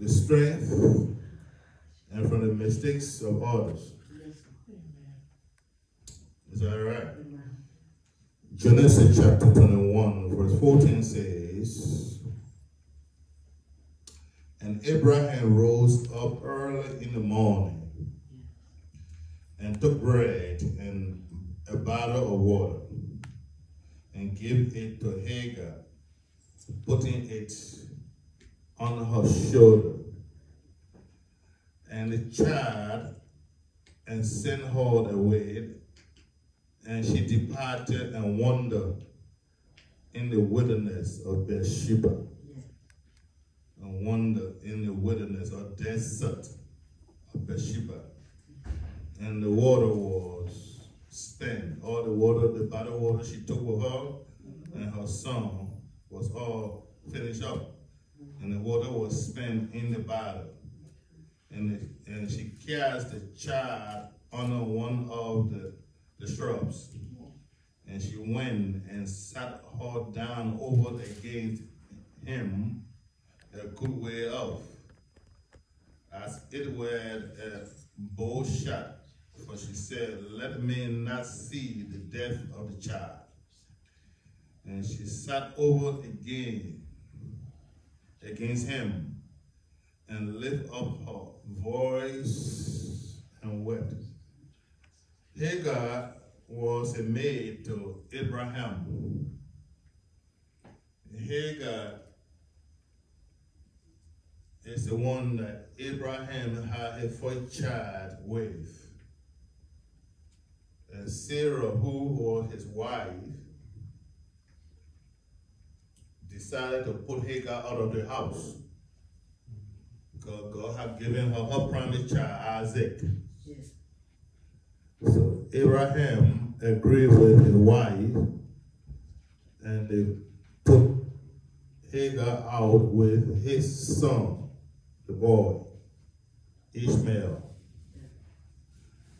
the strength and from the mistakes of others. Is that right? Genesis chapter 21, verse 14 says, And Abraham rose up early in the morning and took bread and a bottle of water and gave it to Hagar, putting it on her shoulder. And the child and sent her away, and she departed and wandered in the wilderness of Beersheba. And wandered in the wilderness or desert of Beersheba. And the water was spent. All the water, the bottle water she took with her and her son was all finished up and the water was spent in the bottle. And, the, and she cast the child under one of the, the shrubs. And she went and sat her down over against him a good way off, as it were a bow shot. For she said, Let me not see the death of the child. And she sat over again against him and lift up her voice and wept. Hagar was a maid to Abraham. Hagar is the one that Abraham had a first child with. And Sarah, who was his wife, decided to put Hagar out of the house. Because God had given her her promised child, Isaac. Yes. So Abraham agreed with his wife and they put Hagar out with his son, the boy, Ishmael.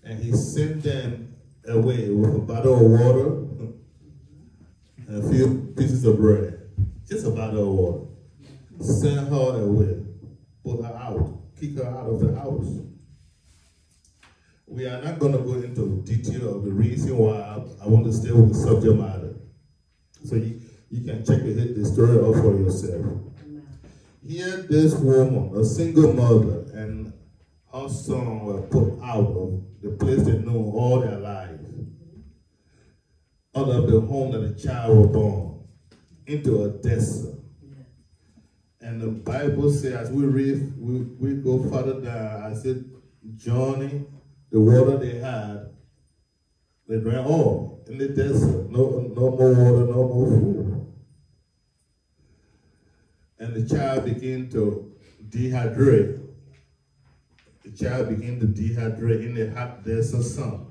And he sent them away with a bottle of water and a few pieces of bread just about the water. Send her away. Put her out. Kick her out of the house. We are not going to go into detail of the reason why I, want to stay with the subject matter. So you, you can check the, the story out for yourself. Here, this woman, a single mother, and her son were put out of the place they knew all their life, out of the home that the child was born into a desert. And the Bible says, as we read, we, we go further down, I said, Johnny, the water they had, they drank all oh, in the desert. No, no more water, no more food. And the child began to dehydrate. The child began to dehydrate in the hot desert sun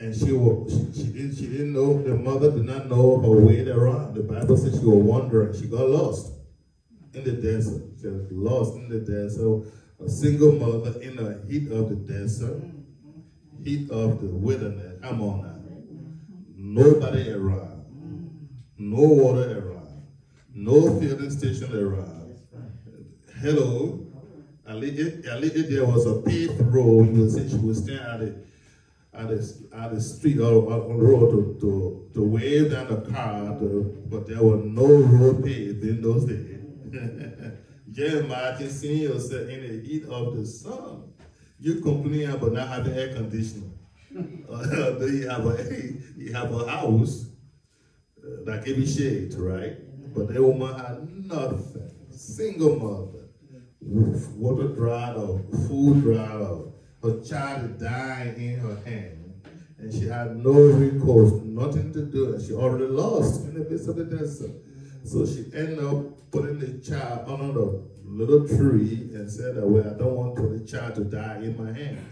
and she was she, she, didn't she didn't know the mother did not know her way around. The Bible says she was wandering. She got lost in the desert. She was lost in the desert. A single mother in the heat of the desert, heat of the wilderness. Come on now. Nobody around. No water around. No filling station around. Hello. At least, at least there was a paved road. You would say she was standing at it at the, street or on the road to, to, to wave down the car, to, but there was no road paved in those days. Jeremiah can see yourself in the heat of the sun. You complain about not having air conditioning. uh, you have a you have a house uh, that can be shade, right? But that woman had nothing. Single mother. Water dried up, food dried up her child died in her hand, and she had no recourse, nothing to do, she already lost in the midst of the desert. So she ended up putting the child under the little tree and said that, well, I don't want the child to die in my hand.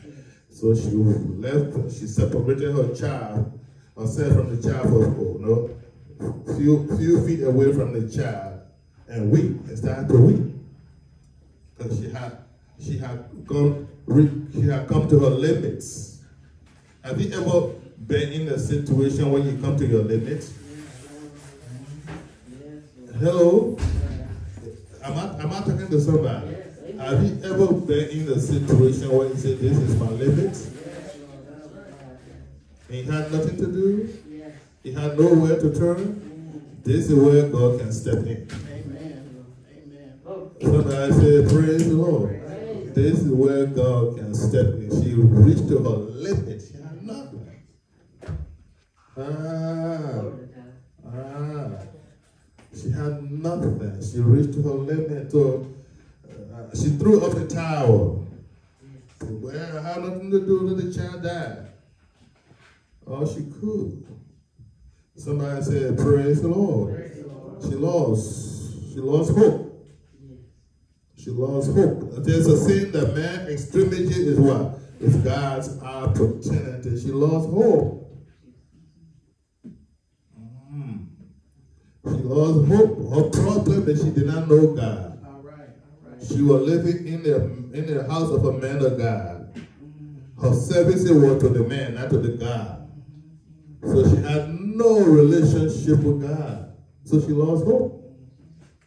So she left, she separated her child, herself from the child for oh, you know, few, few feet away from the child and weep and started to weep. Because she had she had gone she had come to her limits. Have you ever been in a situation when you come to your limits? Hello? Am I, am I talking to somebody? Have you ever been in a situation where you say, This is my limit? And you had nothing to do? You had nowhere to turn? This is where God can step in. Amen. Amen. Somebody say, Praise the Lord. This is where God can step in. She reached to her limit. She had nothing. Ah. Ah. She had nothing. She reached to her limit. So uh, she threw up the towel. Well, I had nothing to do with the child died. All she could. Somebody said, Praise the Lord. Praise the Lord. She lost. She lost hope. She lost hope. There's a saying that man extremity is what? Is God's opportunity. She lost hope. Mm. She lost hope. Her problem is she did not know God. All right, all right. She was living in the in the house of a man of God. Her service was to the man, not to the God. So she had no relationship with God. So she lost hope.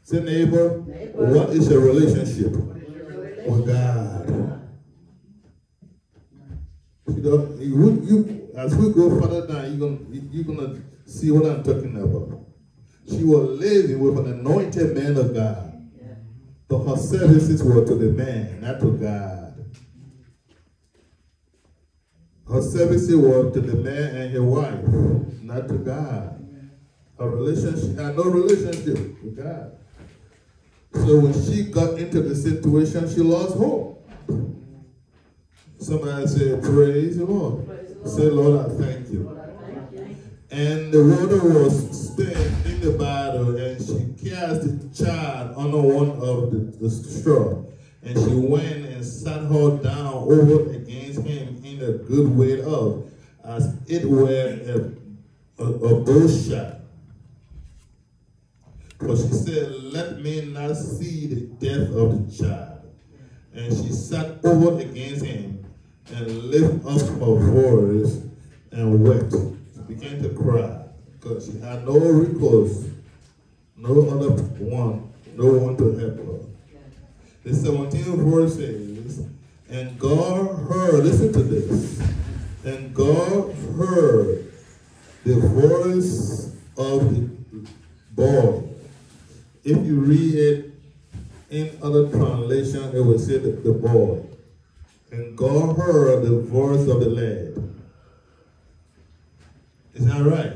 Say, neighbor, neighbor. what is your relationship with God? You know, you, you, as we go further down, you're gonna you're gonna see what I'm talking about. She was living with an anointed man of God, but her services were to the man, not to God. Her services were to the man and his wife, not to God. Her relationship had no relationship with God. So when she got into the situation, she lost hope. Somebody said, Praise the Lord. Say, Lord, I thank you. And the water was spent in the bottle, and she cast the child under one of the, the straw. And she went and sat her down over against him in a good way of, as it were a, a, a shot. For she said, Let me not see the death of the child. And she sat over against him and lifted up her voice and wept. She began to cry because she had no recourse, no other one, no one to help her. The 17th verse says, And God heard, listen to this, and God heard the voice of the boy if you read it in other translation, it will say the, the boy. And God heard the voice of the lad. Is that right?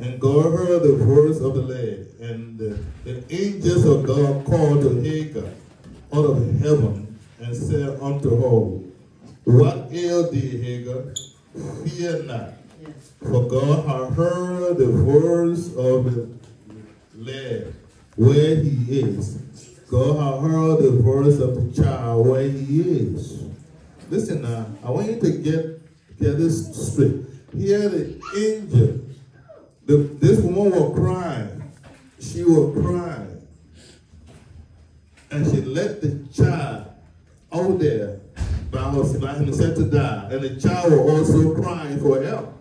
And God heard the voice of the lad. And the, the angels of God called to Hagar out of heaven and said unto her, What ailed thee, Hagar? Fear not. For God hath heard the voice of the lad where he is. God has heard the voice of the child where he is. Listen now, I want you to get, get this straight. Here the angel, the, this woman was crying. She was crying. And she let the child out there by, herself, himself to die. And the child was also crying for help.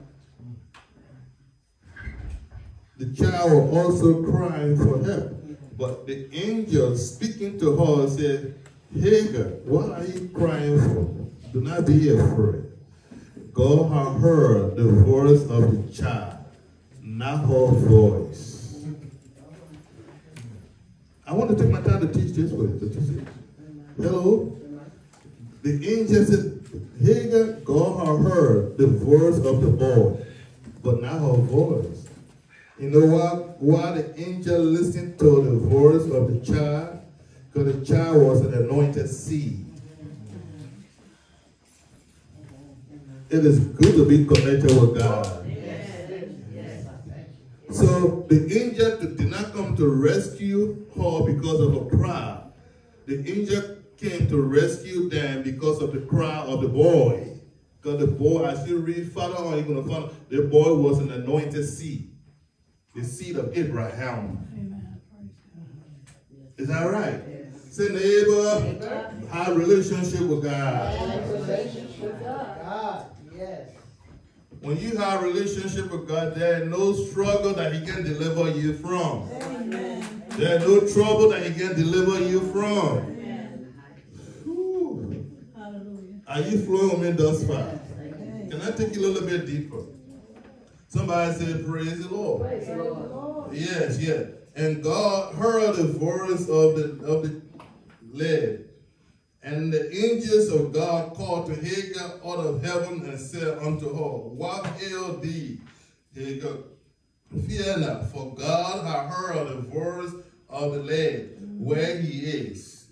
The child was also crying for help. But the angel speaking to her said, Hagar, what are you crying for? Do not be afraid. God has heard the voice of the child, not her voice. I want to take my time to teach this way. To teach it. Hello? The angel said, Hagar, God has heard the voice of the boy, but not her voice. You know what? Why the angel listened to the voice of the child? Because the child was an anointed seed. It is good to be connected with God. So the angel did not come to rescue her because of a cry. The angel came to rescue them because of the cry of the boy. Because the boy, as you read further on, you're going to find the boy was an anointed seed the seed of Abraham. Amen. Is that right? Yes. Say, neighbor, have relationship with God. Have relationship with God. Yes. When you have relationship with God, there is no struggle that He can deliver you from. Amen. There's no trouble that he can deliver you from. Hallelujah. Are you flowing with me thus far? Can I take you a little bit deeper? Somebody said, Praise the Lord. Praise the Lord. Yes, yes. And God heard the voice of the of the lad. And the angels of God called to Hagar out of heaven and said unto her, What ail thee, Hagar? Fear not, for God hath heard the voice of the lad where he is.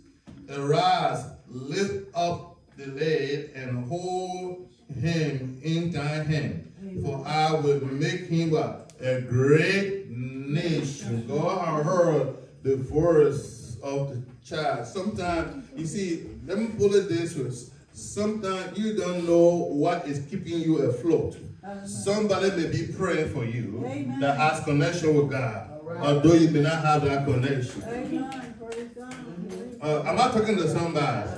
Arise, lift up the lad and hold him in thy hand. For I will make him a, a great nation. God hath heard the voice of the child. Sometimes, you see, let me put it this way. Sometimes you don't know what is keeping you afloat. Somebody may be praying for you Amen. that has connection with God, right. although you may not have that connection. Uh, am I talking to somebody?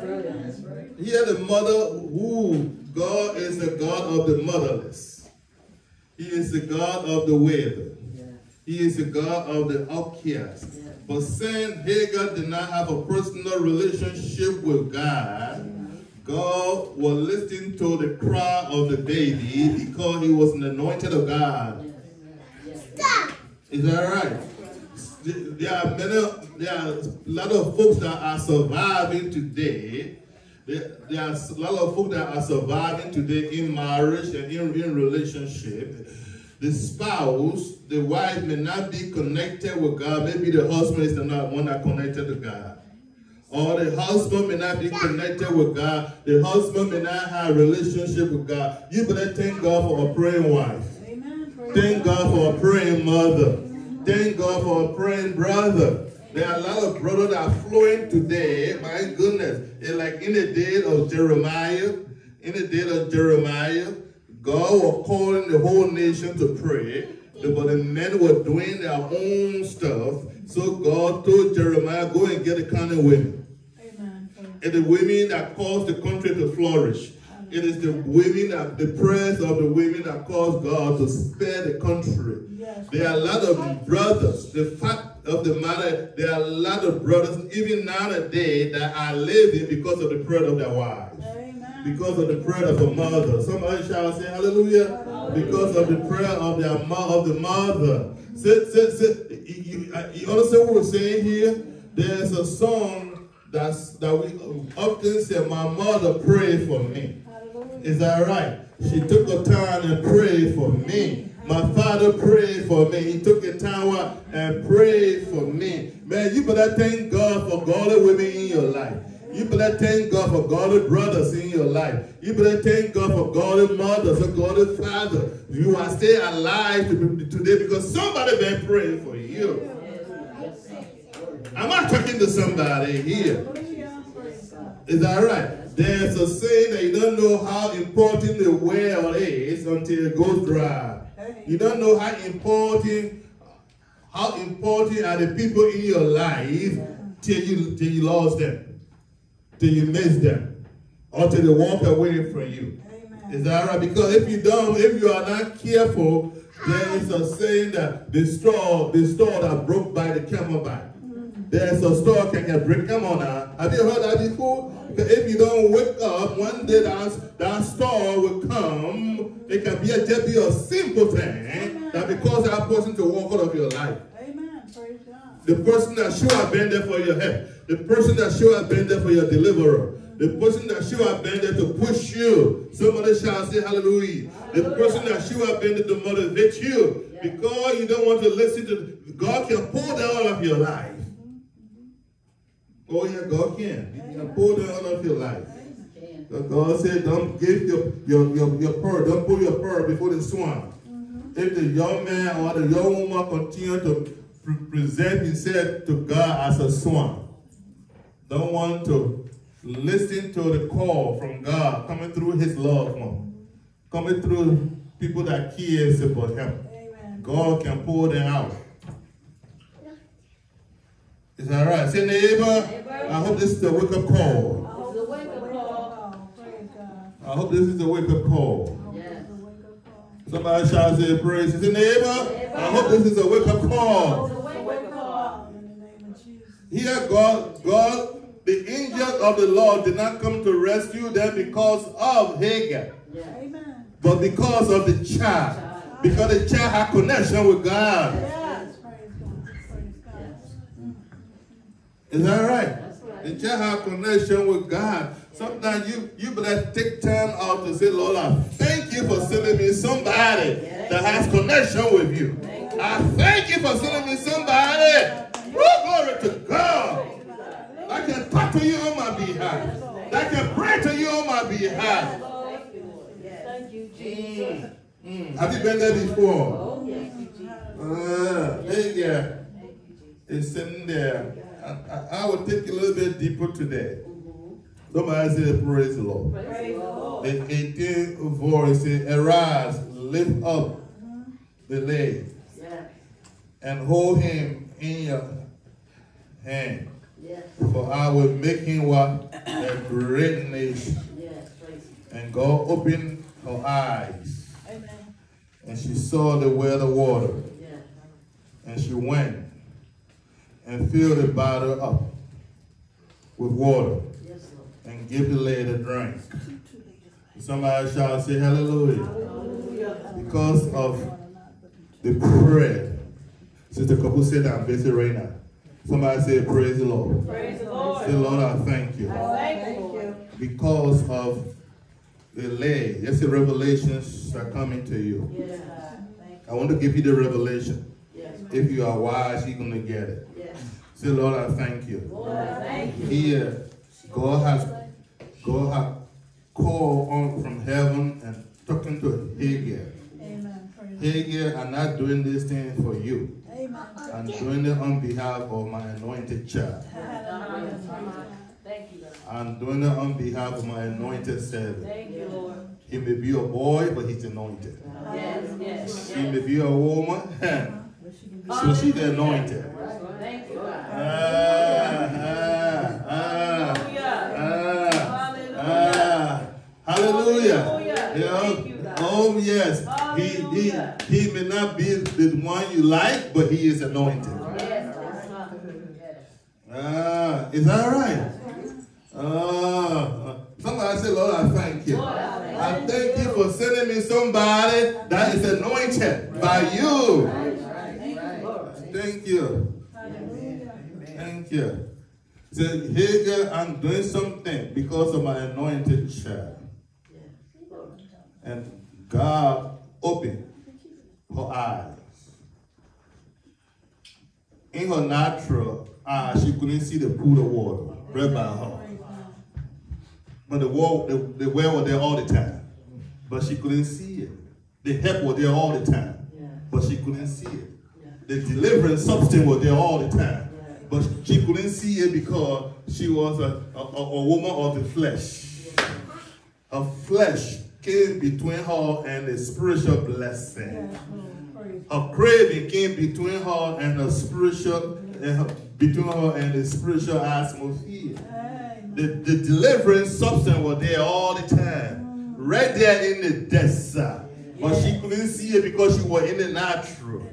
Here, the mother who God is the God of the motherless. He is the God of the widow. He is the God of the outcast. But since Hagar did not have a personal relationship with God, God was listening to the cry of the baby because he was an anointed of God. Stop. Is that right? There are many, there are a lot of folks that are surviving today. There, are a lot of folks that are surviving today in marriage and in, in relationship. The spouse, the wife may not be connected with God. Maybe the husband is not one that connected to God or the husband may not be connected with God. The husband may not have a relationship with God. You better thank God for a praying wife. Amen. Thank God for a praying mother. Thank God for a praying brother. There are a lot of brothers that are flowing today. My goodness. It's like in the day of Jeremiah. In the day of Jeremiah, God was calling the whole nation to pray. But the men were doing their own stuff. So God told Jeremiah, go and get a kind of women. Amen. It is the women that cause the country to flourish. It is the women that the prayers of the women that cause God to spare the country. Yes. There are a lot of brothers. The fact of the matter, there are a lot of brothers, even nowadays, that are living because of the prayer of their wives. Amen. Because of the prayer of a mother. Somebody shall say hallelujah. hallelujah. Because of the prayer of their of the mother. Sit, sit, sit. You, you, uh, you understand what we're saying here? There's a song that's, that we often say, my mother prayed for me. Is that right? She took the time and prayed for me. My father prayed for me. He took a time and prayed for me. Man, you better thank God for godly women in your life. You better thank God for godly brothers in your life. You better thank God for godly mothers and godly father. You are still alive today because somebody been praying for you. Am I talking to somebody here? Is that right? There's a saying that you don't know how important the well is until it goes dry. You don't know how important how important are the people in your life till you till you lost them, till you miss them, or till they walk away from you. Is that right? Because if you don't, if you are not careful, there is a saying that the straw, the straw that broke by the camel back there's a store can get break. Come on now. Have you heard that before? If you don't wake up, one day that, that store will come. It can be a, just be a simple thing Amen. that because that person to walk out of your life. Amen. Praise God. The person that should have been there for your help. The person that should have been there for your deliverer. The person that should have been there to push you. Somebody shall say hallelujah. hallelujah. The person that should have been there to motivate you. Yeah. Because you don't want to listen to, God can pull down all of your life. Oh yeah, God can. He can pull down out of your life. God said, don't give your, your, your, your pearl, don't pull your pearl before the swine. Mm-hmm. If the young man or the young woman continue to pre present himself to God as a swan, don't want to listen to the call from God coming through his love, coming through people that cares about him. Amen. God can pull them out. Is that right? Say neighbor, neighbor. I hope this is a wake-up call. I hope, this is a wake-up call. Yes. Somebody shout say praise. Say neighbor, neighbor, I hope this is a wake-up call. Here, God, God, the angel of the Lord did not come to rescue them because of Hagar, Amen. but because of the child. Because the child had connection with God. Yes. Praise God. Praise God. Is that right? The child had connection with God. Sometimes you you better take time out to say, Lord, I thank you for sending me somebody that has connection with you. I thank you for sending me somebody. Woo, glory to God. That can talk to you on my behalf. That can pray to you on my behalf. Thank you, Jesus. Mm. Have you been there before? Oh, yes, you, Jesus. Uh, hey, yeah. It's in there. I, I, I will take a little bit deeper today. Somebody say, Praise the Lord. Praise the Lord. The 18th verse says, Arise, lift up the leg, Yes, and hold him in your hand. yes, For I will make him what? A great nation. yes. And God opened her eyes, Amen. and she saw the well of water. Yes, And she went and fill the bottle up with water yes, and give the lady a drink. Somebody shall say hallelujah. Hallelujah. Because of the prayer. Sister Couple said I'm busy right now. Somebody say praise the Lord. Praise the Lord. Say Lord, I thank you. Thank you, Because of the lay. Yes, the revelations are coming to you. Yes, God. I want to give you the revelation. Yes, If you are wise, you're going to get it. Yes. Say, Lord, I thank you. Lord, thank you. Here, God has God has called on from heaven and talking to Hagar. Amen. Praise Hagar, I'm not doing this thing for you. Amen. I'm doing it on behalf of my anointed child. Hallelujah. Praise God. Thank you, Lord. I'm doing it on behalf of my anointed servant. Thank you, Lord. He may be a boy, but he's anointed. Yes, yes, She may be a woman, so she's anointed. Thank you, God. Ah, ah, ah. Hallelujah. Ah, ah, hallelujah. Hallelujah. Yeah. You, God. Oh, yes. He, he, he may not be the one you like, but he is anointed. Ah, is that right? Thank you. Say, Hagar, I'm doing something because of my anointed child. And God opened her eyes. In her natural eye, she couldn't see the pool of water right by her. But the well, the, the well was there all the time. But she couldn't see it. The help was there all the time. But she couldn't see it. The deliverance substance was there all the time. But she couldn't see it because she was a, a, a- a woman of the flesh. Her flesh came between her and the spiritual blessing. Her craving came between her and the spiritual, and between her and the spiritual atmosphere. The, the delivering substance was there all the time, right there in the desert. But she couldn't see it because she was in the natural.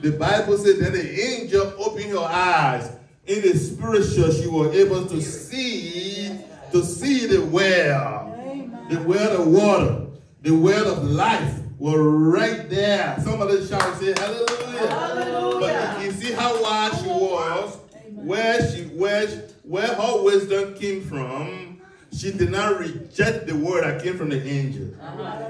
The Bible said that the angel opened her eyes. In the spiritual, she was able to see, to see the well, the well of water, the well of life was right there. Somebody shout, say hallelujah. Hallelujah. But you see how wise she was, where she where where her wisdom came from. She did not reject the word that came from the angel.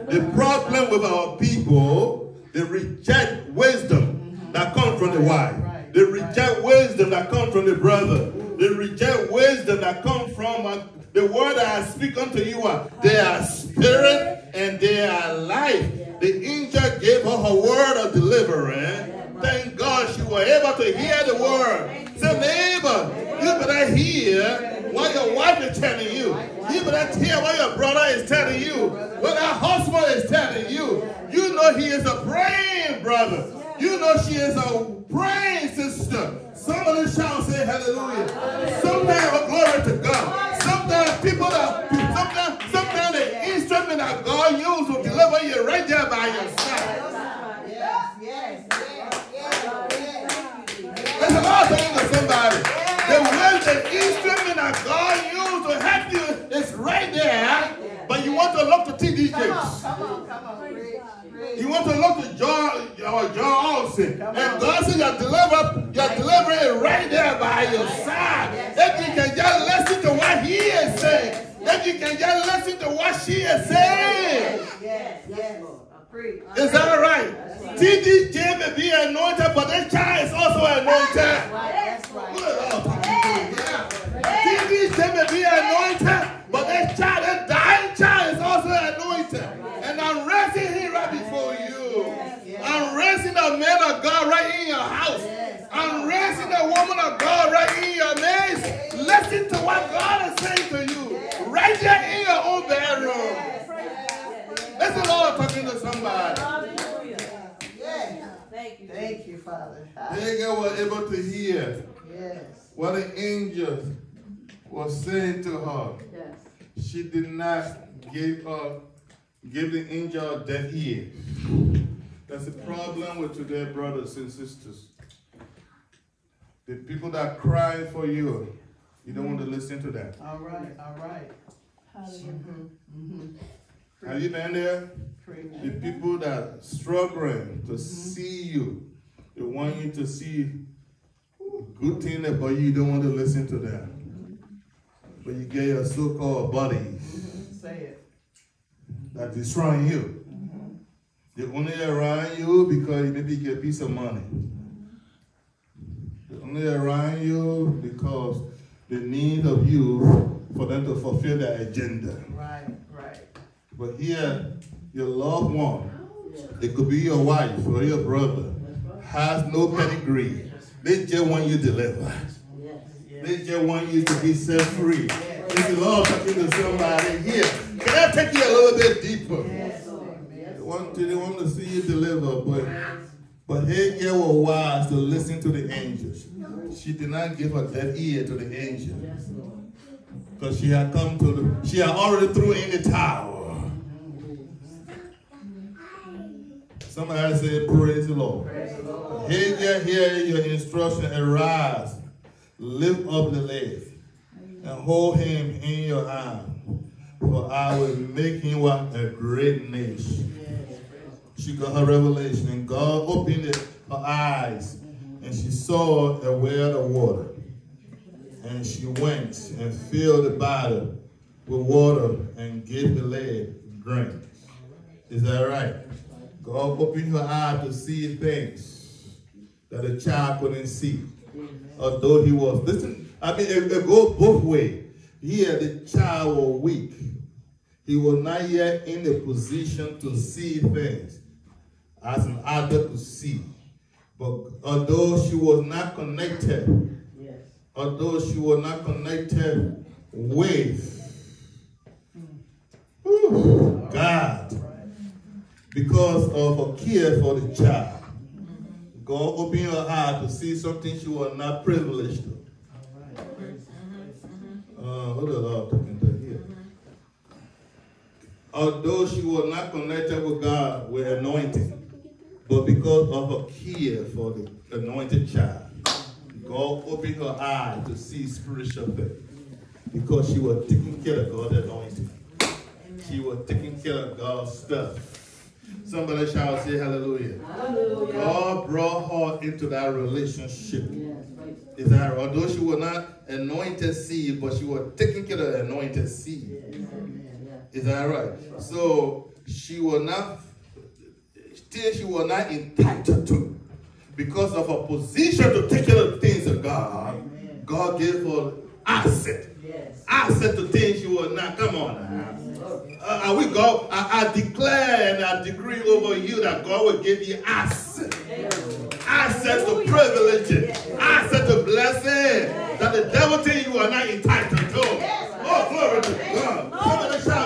The problem with our people, they reject wisdom that comes from the wife. They reject wisdom that comes from the brother. They reject wisdom that comes from uh, the word that I speak unto you. uh, They are spirit and they are life. The angel gave her her word of deliverance. Thank God she was able to hear the word. Say, neighbor, you better hear what your wife is telling you. You better hear what your brother is telling you. What our husband is telling you. You know he is a praying brother. You know she is a praying sister. Some of Somebody shout, say hallelujah. Sometimes, oh, glory to God. Sometimes people are, sometimes, sometimes the instrument that God used will deliver you right there by your side. Yes, yes, yes, yes, yes. There's a lot of things to somebody. The T.D. Come on, come. You want to look to John or Joel Osteen. And. God said you're delivered, you're delivering right there by your side. If you can just listen to what he is saying. If you can just listen to what she is saying. Yes, yes. Lord. Preach. Is that right? T.D. Jakes may be anointed, but this child is also anointed. Right, that's right. Yeah. T.D. Jakes may be anointed, but this child, this dying child is also anointed. I'm a man of God right in your house. I'm raising a woman of God right in your midst. Listen to what God is saying to you. Right there in your own bedroom. That's the Lord talking to somebody. Hallelujah. Thank you. Thank you, Father. Hagar was able to hear Yes. what the angel was saying to her. Yes. She did not give up, give the angel a deaf ear. That's the problem with today, brothers and sisters. The people that cry for you, you don't want to listen to them. All right, all right. Hallelujah. Mm-hmm. mm-hmm. Have you been there? The people that struggling to mm-hmm. see you, they want you to see good thing about you, you don't want to listen to them. But you get your so-called buddies mm-hmm. Say it. that destroying you. They only around you because maybe you get a piece of money. They only around you because they need of you for them to fulfill their agenda. Right, right. But here, your loved one, it could be your wife or your brother, has no pedigree. They just want you delivered. Yes. They just want you to be set free. This is Lord talking to somebody here. Can I take you a little bit deeper? Yes, They amen. want to, they want to see you deliver, but but Hagar was wise to listen to the angels. She did not give a deaf ear to the angel because she had come to the, she had already threw in the towel. Somebody said, Praise the Lord. Praise the Lord. Hagar, hear your instruction, arise, lift up the leg, and hold him in your hand, for I will make him what a great nation. She got her revelation, and God opened it- her eyes, and she saw a well of water. And she went and filled the bottle with water and gave the lad drink. Is that right? God opened her eyes to see things that a child couldn't see. Although he was, listen, I mean, it, it goes both ways. Here, the child was weak. He was not yet in a position to see things as an adult to see. But although she was not connected, Yes. although she was not connected with Whew, God, because of her care for the child, God opened her heart to see something she was not privileged to. Uh, what the Lord talking to here? Although she was not connected with God with anointing, but because of her care for the anointed child, God opened her eyes to see spiritual things. Because she was taking care of God's anointing. She was taking care of God's stuff. Somebody shall say hallelujah. Hallelujah. God brought her into that relationship. Yes. Praise Is that right? Although she was not anointed seed, but she was taking care of the anointed seed. Is that right? So she was not, still she was not entitled to. Because of her position to take care of things of God, God gave her asset. Yes. Asset to things she was not. Come on now. Uh, are we God? I, I declare and I decree over you that God will give you asset. Access to privilege, access to blessing that the devil tell you are not entitled to. Oh, glory to God. Somebody shout,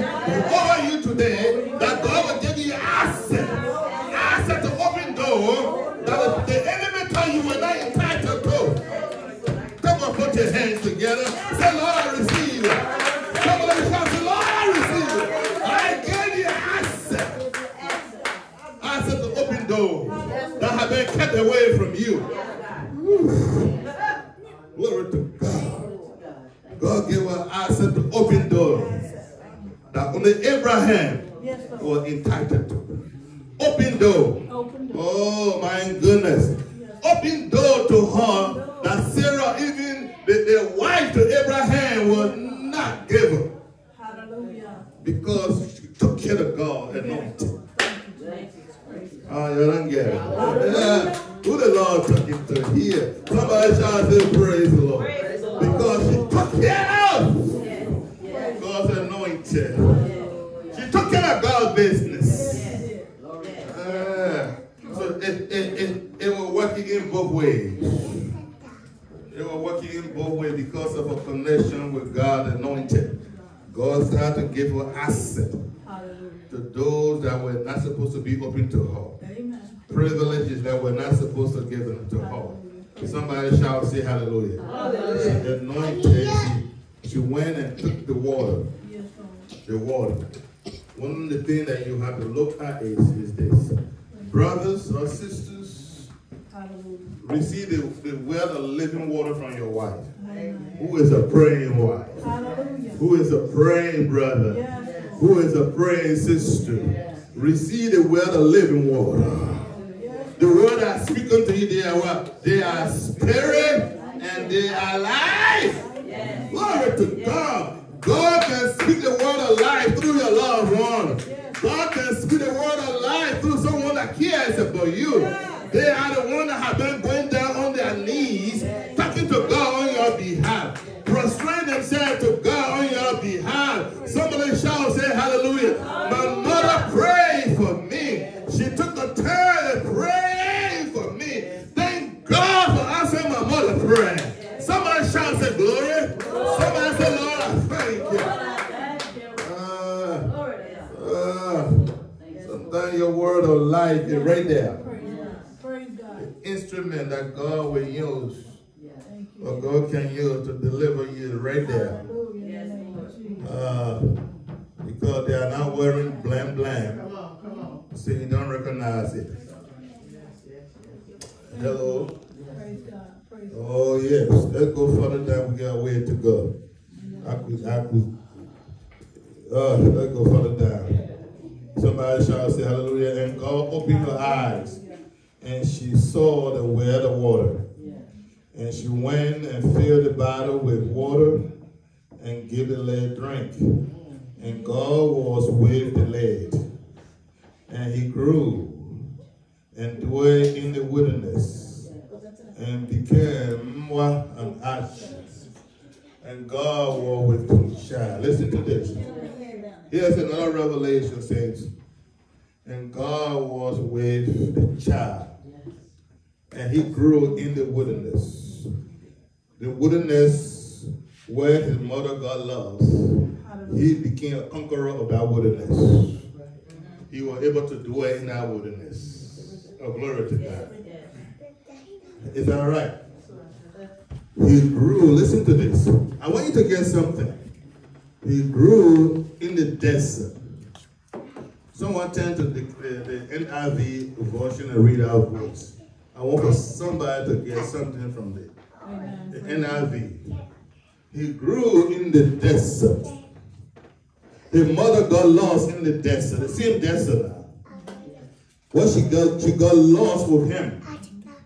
over you today Yes, entitled to. The water. One of the things that you have to look at is, is this. Brothers or sisters, Hallelujah. receive the, the well of living water from your wife. Amen. Who is a praying wife? Hallelujah. Who is a praying brother? Yes, Who is a praying sister? Receive the well of living water. Yes. The word I speak unto you, they are what? They are spirit and they are life. Glory to God. God can speak the word of life through your loved one. God can speak the word of life through someone that cares about you. They are the one that have been going down on their knees, talking to God on your behalf, prostrating themselves to God on your behalf. Somebody shout, say hallelujah. My mother prayed for me. She took the time to pray for me. Thank God for answering my mother prayer. Somebody shout, say glory. Somebody say, Lord, I thank you. Uh, uh, sometimes your word of life is right there. Praise God. Praise God. Instrument that God will use, Thank you. or God can use to deliver you right there. Hallelujah. In the name of Jesus. Uh, because they are not wearing blam blam. Come on, come on. So you don't recognize it. Yes, yes, yes. Hello. Praise God. Praise Oh yes. Let's go further down. We got a way to go. I could, I could. Uh, let's go further down. Somebody shall say hallelujah. And God opened her eyes, and she saw the well of water. And she went and filled the bottle with water and gave the lad drink. And God was with the lad. And he grew and dwelt in the wilderness and became an ash. And God was with the child. Listen to this. Here's another revelation, says, And God was with the child. And he grew in the wilderness. The wilderness where his mother God loves. He became a conqueror of that wilderness. He was able to dwell in that wilderness. Oh, glory to God. Is that right? He grew, listen to this. I want you to get something. He grew in the desert. Someone turn to the, the, the NIV version and read our voice. I want for somebody to get something from the, the NIV. He grew in the desert. His mother got lost in the desert, the same desert. What she got, she got lost with him.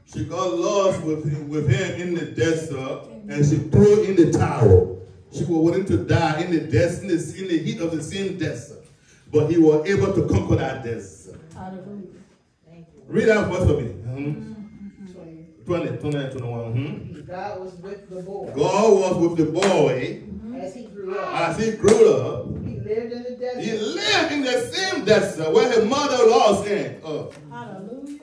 She got lost with him, with him in the desert, and she threw in the towel. She was willing to die in the desert, in the, in the heat of the same desert. But he was able to conquer that desert. Hallelujah. Read that verse for me. Mhm. 20, 20 and 21. mhm. God was with the boy God was with the boy as he grew up. as he grew up. He lived in the desert. He lived in the same desert where his mother lost him. Oh. Hallelujah.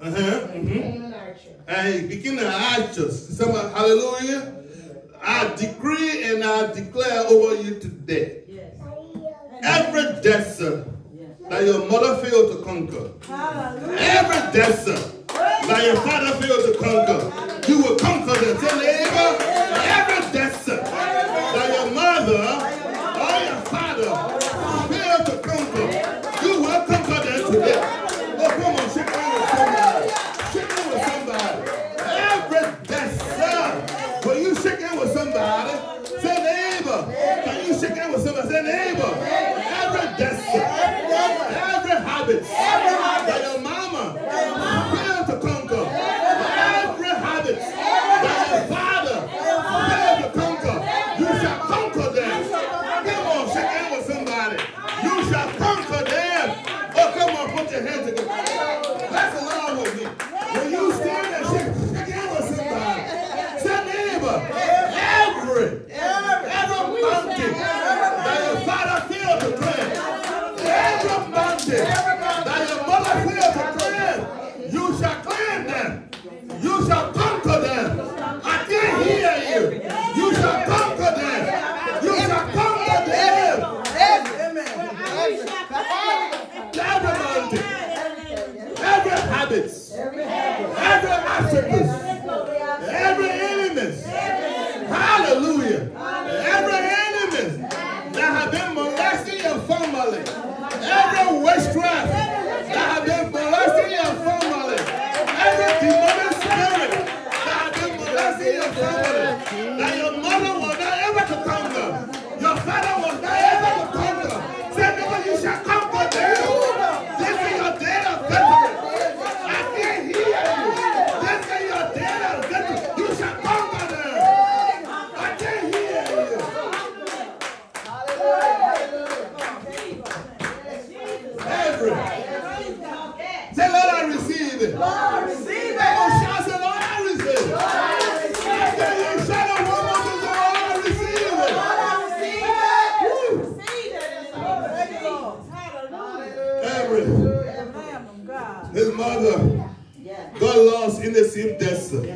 Uh-huh. and mhm. became an archer. and he became an righteous. Somebody, hallelujah. I decree and I declare over you today. Every desert that your mother failed to conquer, Hallelujah. every desert that your father failed to conquer, you will conquer them. Say, neighbor,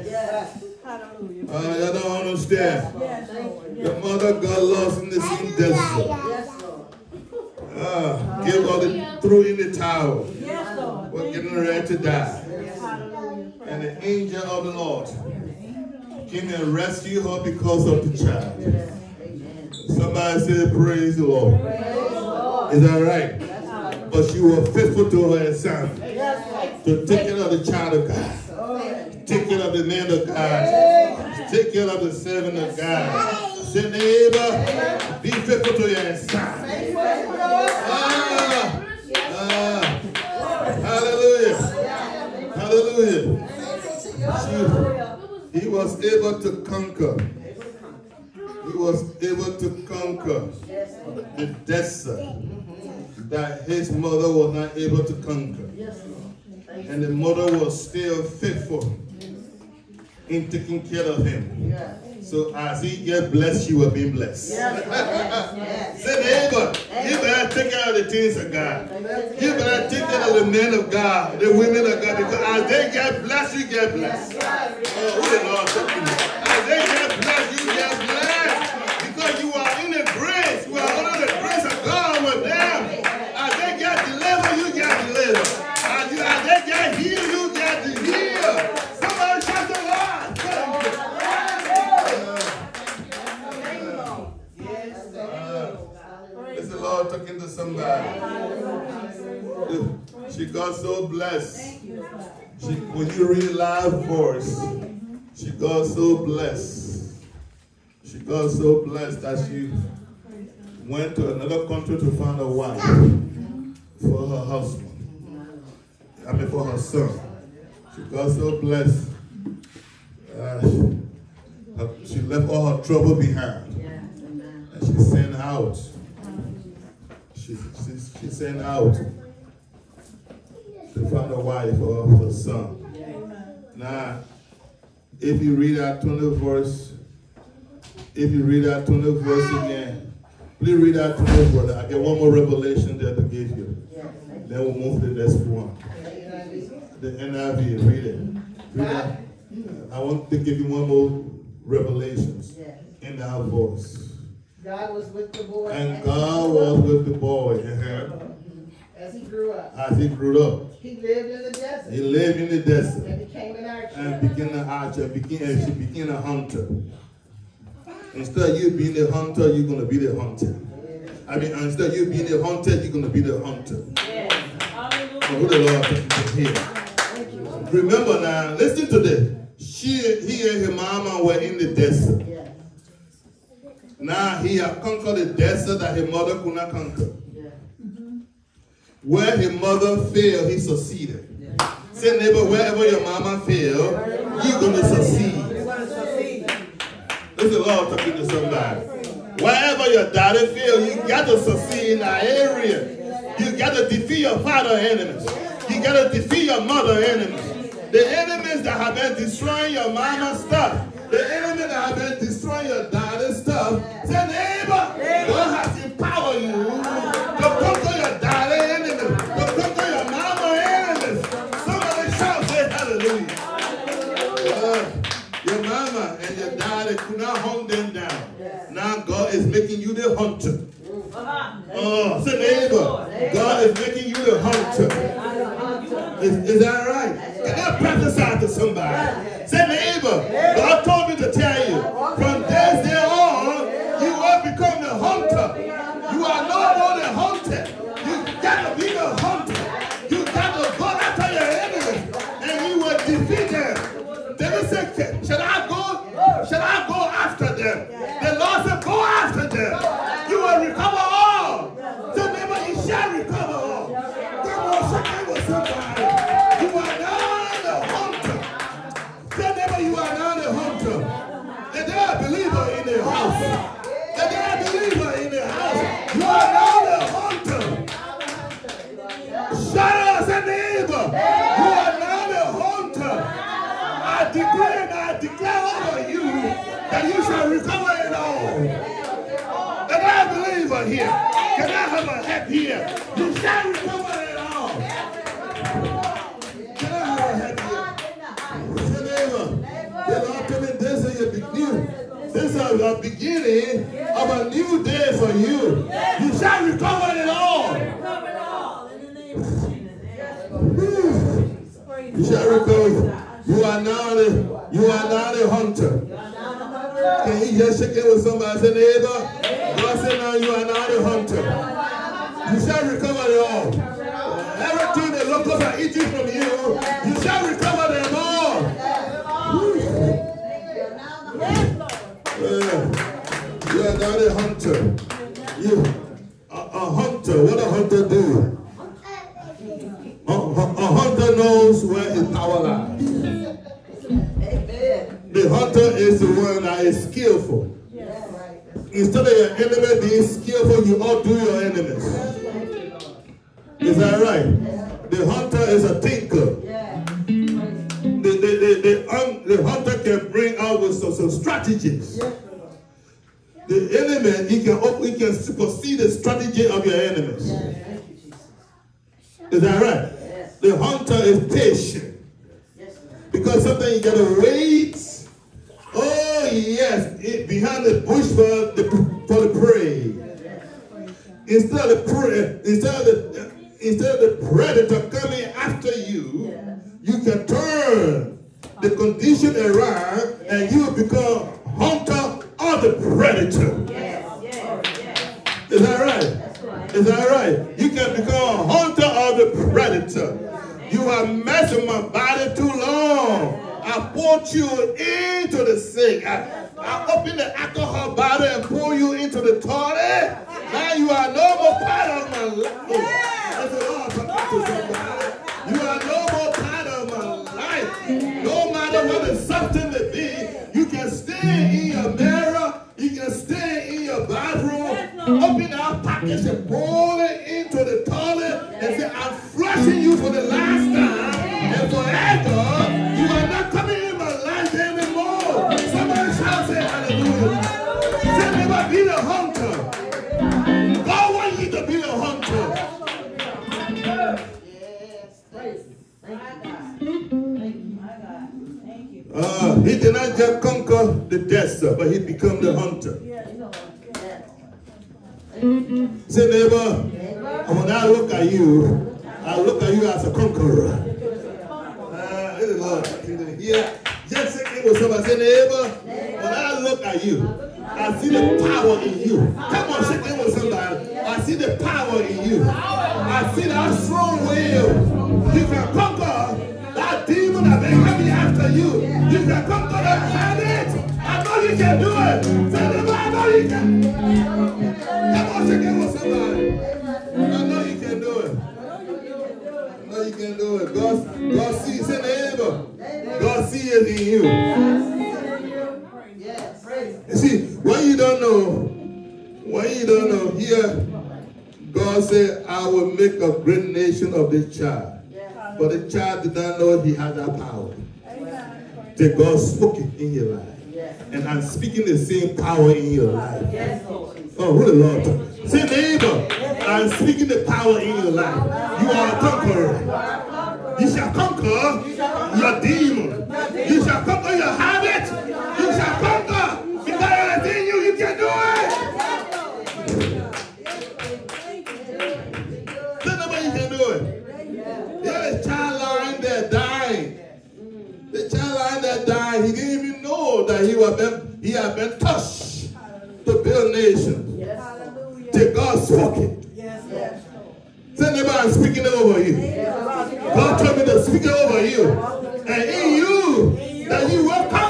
desert. Yes. Hallelujah. Uh, you don't understand. Yes, Your mother got lost in the same desert. Yes, Lord. Uh, give her the threw in the towel. Yes, Lord. We're getting ready to die. Hallelujah. And the angel of the Lord came and rescued her because of the child. Amen. Somebody say, Praise the Lord. Is that right? But she was faithful to her assignment to take care of the child of God, take care of the man of God, take care of the servant of God. Say, neighbor, be faithful to your assignment. Ah, ah, hallelujah. Hallelujah. She, he was able to conquer. He was able to conquer the desert that his mother was not able to conquer. And the mother was still faithful in taking care of him. Yes. So as he get blessed, you will be blessed. Yes. Yes. Say neighbor, you better take care of the things of God. You better take care of the men of God, the women of God, because as they get blessed, you get blessed. Oh, Lord somebody. She got so blessed. She, when you read live voice, she got so blessed. She got so blessed that she went to another country to find a wife for her husband. I mean, for her son. She got so blessed. Uh, she, left all her trouble behind. And she sent out. She, sent out to find a wife for her son. Now, if you read that 20 verse, if you read that 20 verse again, please read that 20 verse. I get one more revelation there to give you. Yes. Then we'll move to the next one. The NIV, read it. Read that. I want to give you one more revelations Yes. in that voice. God was with the boy. And God was with the boy uh-huh. As he grew up. as he grew up. He lived in the desert. He lived in the desert And became an archer. and became an archer, became, and she became a hunter. Instead of you being a hunter, you're going to be the hunter. I mean, instead of you being a hunter, you're going to be the hunter. Yes. Hallelujah. Who the Lord here? Remember now, listen to this. She, he and her mama were in the desert. Yes. Now he had conquered the desert that his mother could not conquer. Yeah. Where his mother failed, he succeeded. Say, neighbor, wherever your mama failed, you're going to succeed. This is Lord talking to somebody. Wherever your daddy failed, you got to succeed in that area. You got to defeat your father enemies. You got to defeat your mother enemies. The enemies that have been destroying your mama's stuff. The enemy that have been destroying your daddy's stuff. Say, neighbor, God has empowered you to conquer your daddy enemies. To conquer your mama enemies. Somebody shout, say hallelujah. Uh, your mama and your daddy could not hunt them down. Now God is making you the hunter. Oh, say neighbor, God is making you the hunter. Is, is that right? Can I prophesy to somebody? Say neighbor, God told me to tell you, Said, Should I go? Should I go after them? Her here. Can I have a hat here? You shall recover it all. Can I have a hat here? Say neighbor, the Lord coming this is your beginning. This is a beginning of a new day for you. You shall recover it all. You shall recover. You are now the you are now the hunter. Can he just shake it with somebody? Say neighbor. God said now Say, neighbor, and when I look at you, I look at you as a conqueror. Uh, is Lord talking to you. Yeah, just say it with somebody. Say, neighbor, when I look at you, I see the power in you. Come on, shake it with somebody. I see the power in you. I see that strong You see, when you don't know, when you don't know, here, God said, I will make a great nation of this child. But the child did not know he had that power. The God spoke it in your life. And I'm speaking the same power in your life. Oh, who the Lord? Say, neighbor, I'm speaking the power in your life. You are a conqueror. You shall conquer your demons. that he have been, he have been touched to build nation. Yes. Hallelujah. God spoke it. Yes. Yes. Send anybody speaking over you. Yes. God told me to speak it over you. And in you, that you will come.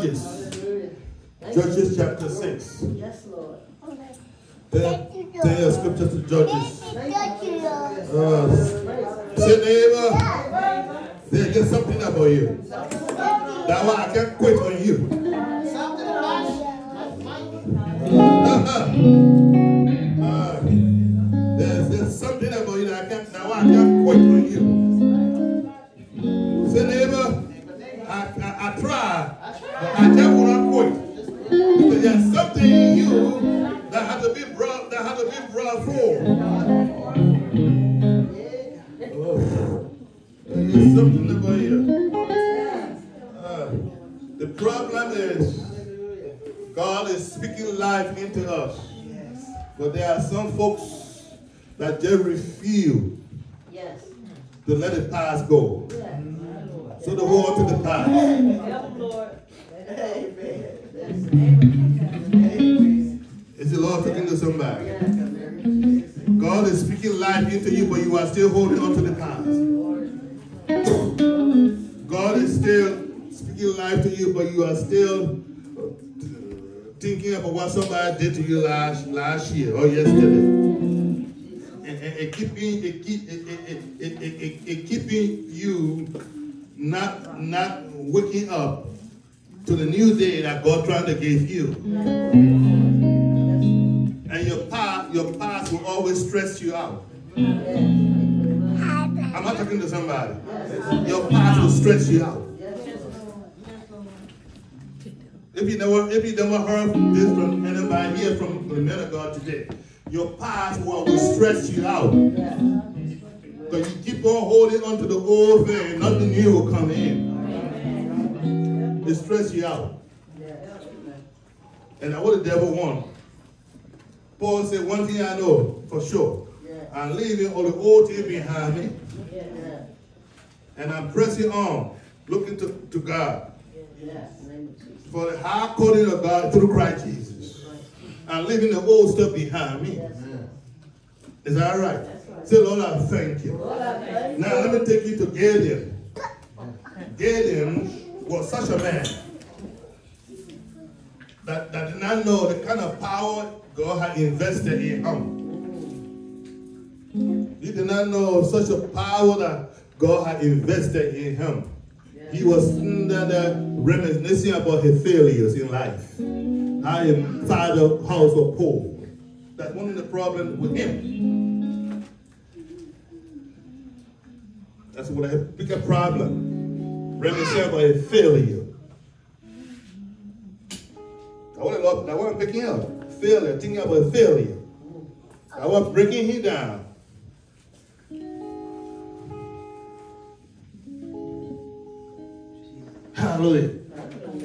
Judges. Judges chapter 6. Yes, Lord. There, there are scriptures to Judges. Uh, say, neighbor, there is something about you. That why I can't quit on you. Uh-huh. uh, there's, there's something about you that I can't, now I can't quit on you. Say, neighbor, I, I try. I just will not quit. There's something in you that has to be brought, that has to be brought forth. Oh. There's something about here. Uh, the problem is God is speaking life into us. But there are some folks that just refuse yes. to let the past go. Yes. So the hold to the past. Yes, Amen. Is the Lord talking to somebody? God is speaking life into you, but you are still holding on to the past. God is still speaking life to you, but you are still thinking about what somebody did to you last last year or yesterday. And, keeping it keep it keeping you not not waking up to the new day that God trying to give you. Mm. And your past, your past will always stress you out. I'm not talking to somebody. Your past will stress you out. If you never, if you never heard this from anybody here from the men of God today, your past will always stress you out. Because you keep on holding on to the old thing, nothing new will come in. It stress you out. And what the devil wants. Paul said, one thing I know for sure. I'm leaving all the old things behind me. And I'm pressing on, looking to, to God. For the high calling of God through Christ Jesus. I'm leaving the old stuff behind me. Is that right? Say, Lord, I thank you. Now let me take you to Gideon. Gideon was such a man that, that did not know the kind of power God had invested in him. He did not know such a power that God had invested in him. He was reminiscing about his failures in life. How he father house of poor. That's one of the problems with him. That's what I pick a bigger problem. About his failure. I want to I want to pick him up. Failure, thinking about failure. I want breaking him down. Hallelujah.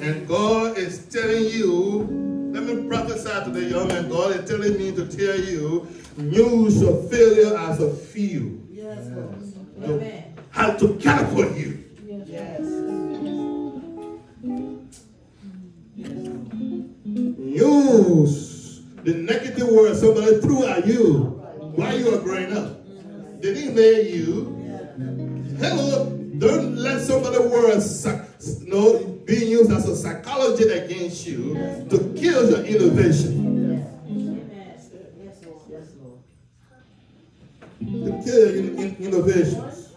And God is telling you, let me prophesy to the young man. God is telling me to tell you, use your failure as a field. Yes, Lord. How to catapult you. Use the negative word somebody threw at you while you were growing up. They didn't lay you. Hello, don't let somebody word no, being used as a psychology against you to kill your innovation. To kill your in- in- innovations.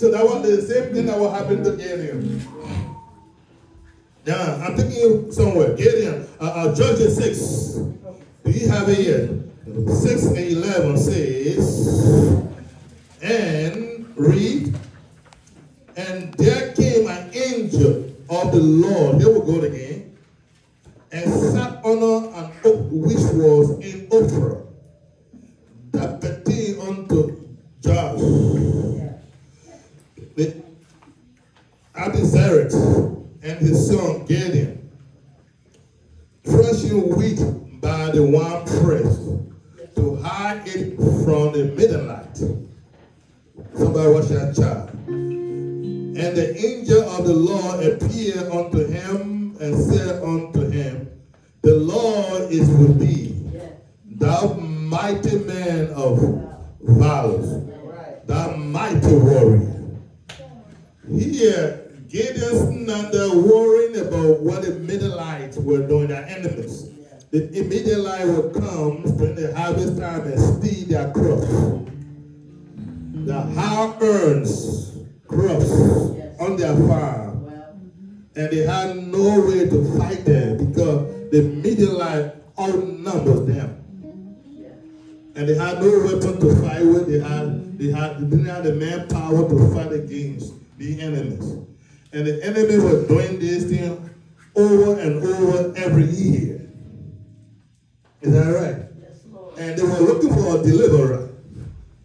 So that was the same thing that will happen to Gideon. Yeah, I'm taking you somewhere. Gideon, uh, uh, Judges 6. Do you have it here? 6 and 11 says, and read, and there came an angel of the Lord. Here we go again. And sat under an oak which was in Ophrah, that pertained unto Joash and his son Gideon, threshing wheat by the wine press to hide it from the Midianite. Somebody watch that child. And the angel of the Lord appeared unto him and said unto him, The Lord is with thee, thou mighty man of valor, thou mighty warrior. Here, Gideon's not worrying about what the Midianites were doing, their enemies. The Midianites would come during the harvest time and steal their crops. The hard earns crops on their farm. And they had no way to fight them because the Midianites outnumbered them. And they had no weapon to fight with. They had they had they didn't have the manpower to fight against the enemies. And the enemy was doing this thing over and over every year. Is that right? Yes, Lord. And they were looking for a deliverer.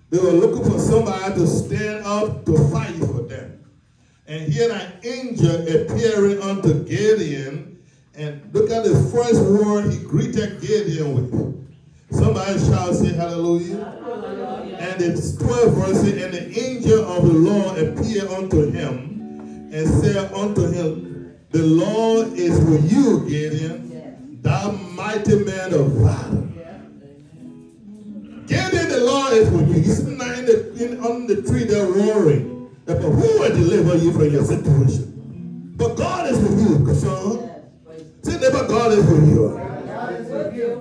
They were looking for somebody to stand up to fight for them. And here an angel appearing unto Gideon. And look at the first word he greeted Gideon with. Somebody shall say hallelujah. And it's 12 verses, and the angel of the Lord appeared unto him and said unto him, The Lord is with you, Gideon, thou mighty man of valor. Gideon, the Lord is with you. He's sitting in the, in, on the tree there roaring. But who will deliver you from your situation? But God is with you, son. Say, neighbor, God is with you.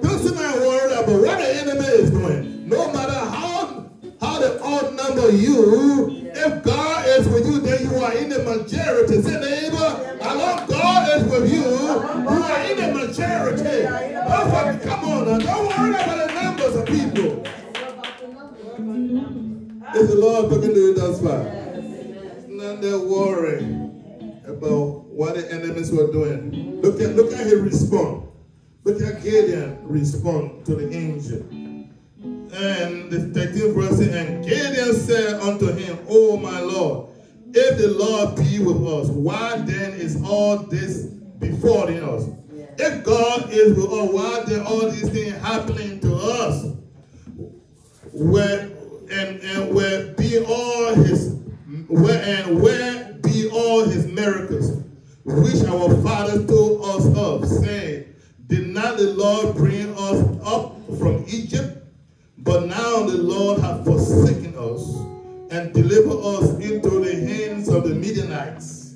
Don't sit and worry about what the enemy is doing. No matter how how they outnumber you, if God is with you, then you are in the majority. Say, neighbor, along God is with you, you are in the majority. Come on now. Don't worry about the numbers of people. Is the Lord talking to you thus far? None there worrying about what the enemies were doing. Look at look at his response. Look at Gideon respond to the angel. And the 13th verse, and Gideon said unto him, O my Lord, if the Lord be with us, why then is all this before us? If God is with us, why then all these things happening to us? Where and and where be all his where and where be all his miracles, which our fathers told us of, saying, Did not the Lord bring us up from Egypt? But now the Lord hath forsaken us and deliver us into the hands of the Midianites.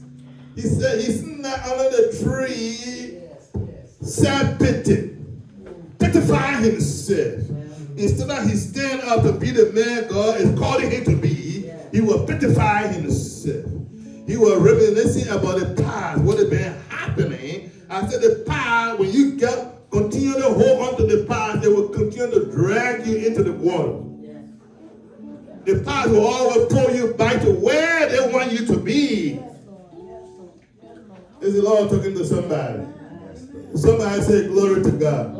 He said, He's not under the tree, self pity, pitify himself. Instead of he stand up to be the man God is calling him to be, he will pitify himself. He was reminiscing about the past, what had been happening. I said the past, when you get continue to hold on to the past, they will continue to drag you into the water. The past will always pull you back to where they want you to be. Is the Lord talking to somebody? Somebody say glory to God.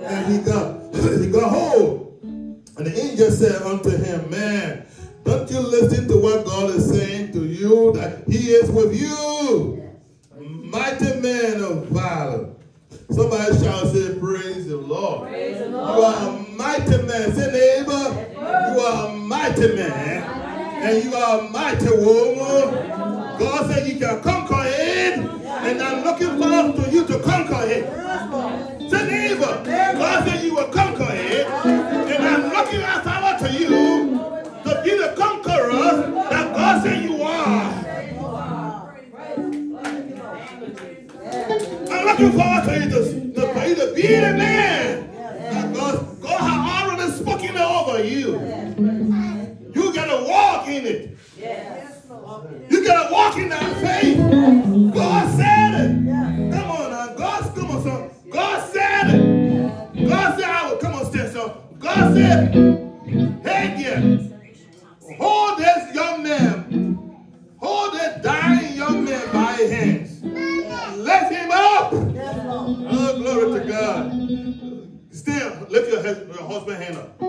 And he got he got hold. And the angel said unto him, Man, don't you listen to what God is saying to you that he is with you? Mighty man of valor. Somebody shall say, Praise the Lord. Praise the You Lord. are a mighty man. Say, neighbor, you are a mighty man. And you are a mighty woman. God said you can conquer it. And I'm looking forward to you to conquer it. Say, neighbor, God said you will conquer looking forward to you to, for you to be the man that God, God has already spoken over you. You gotta walk in it. You gotta walk in that faith. God said it. Come on now. God, come on, son. God said it. God said I will come on, stand so. God said, hey dear, hold this young man, hold this dying young man by his hands. Lift him up. Oh, glory to God. Still, lift your, hus- your husband hand up.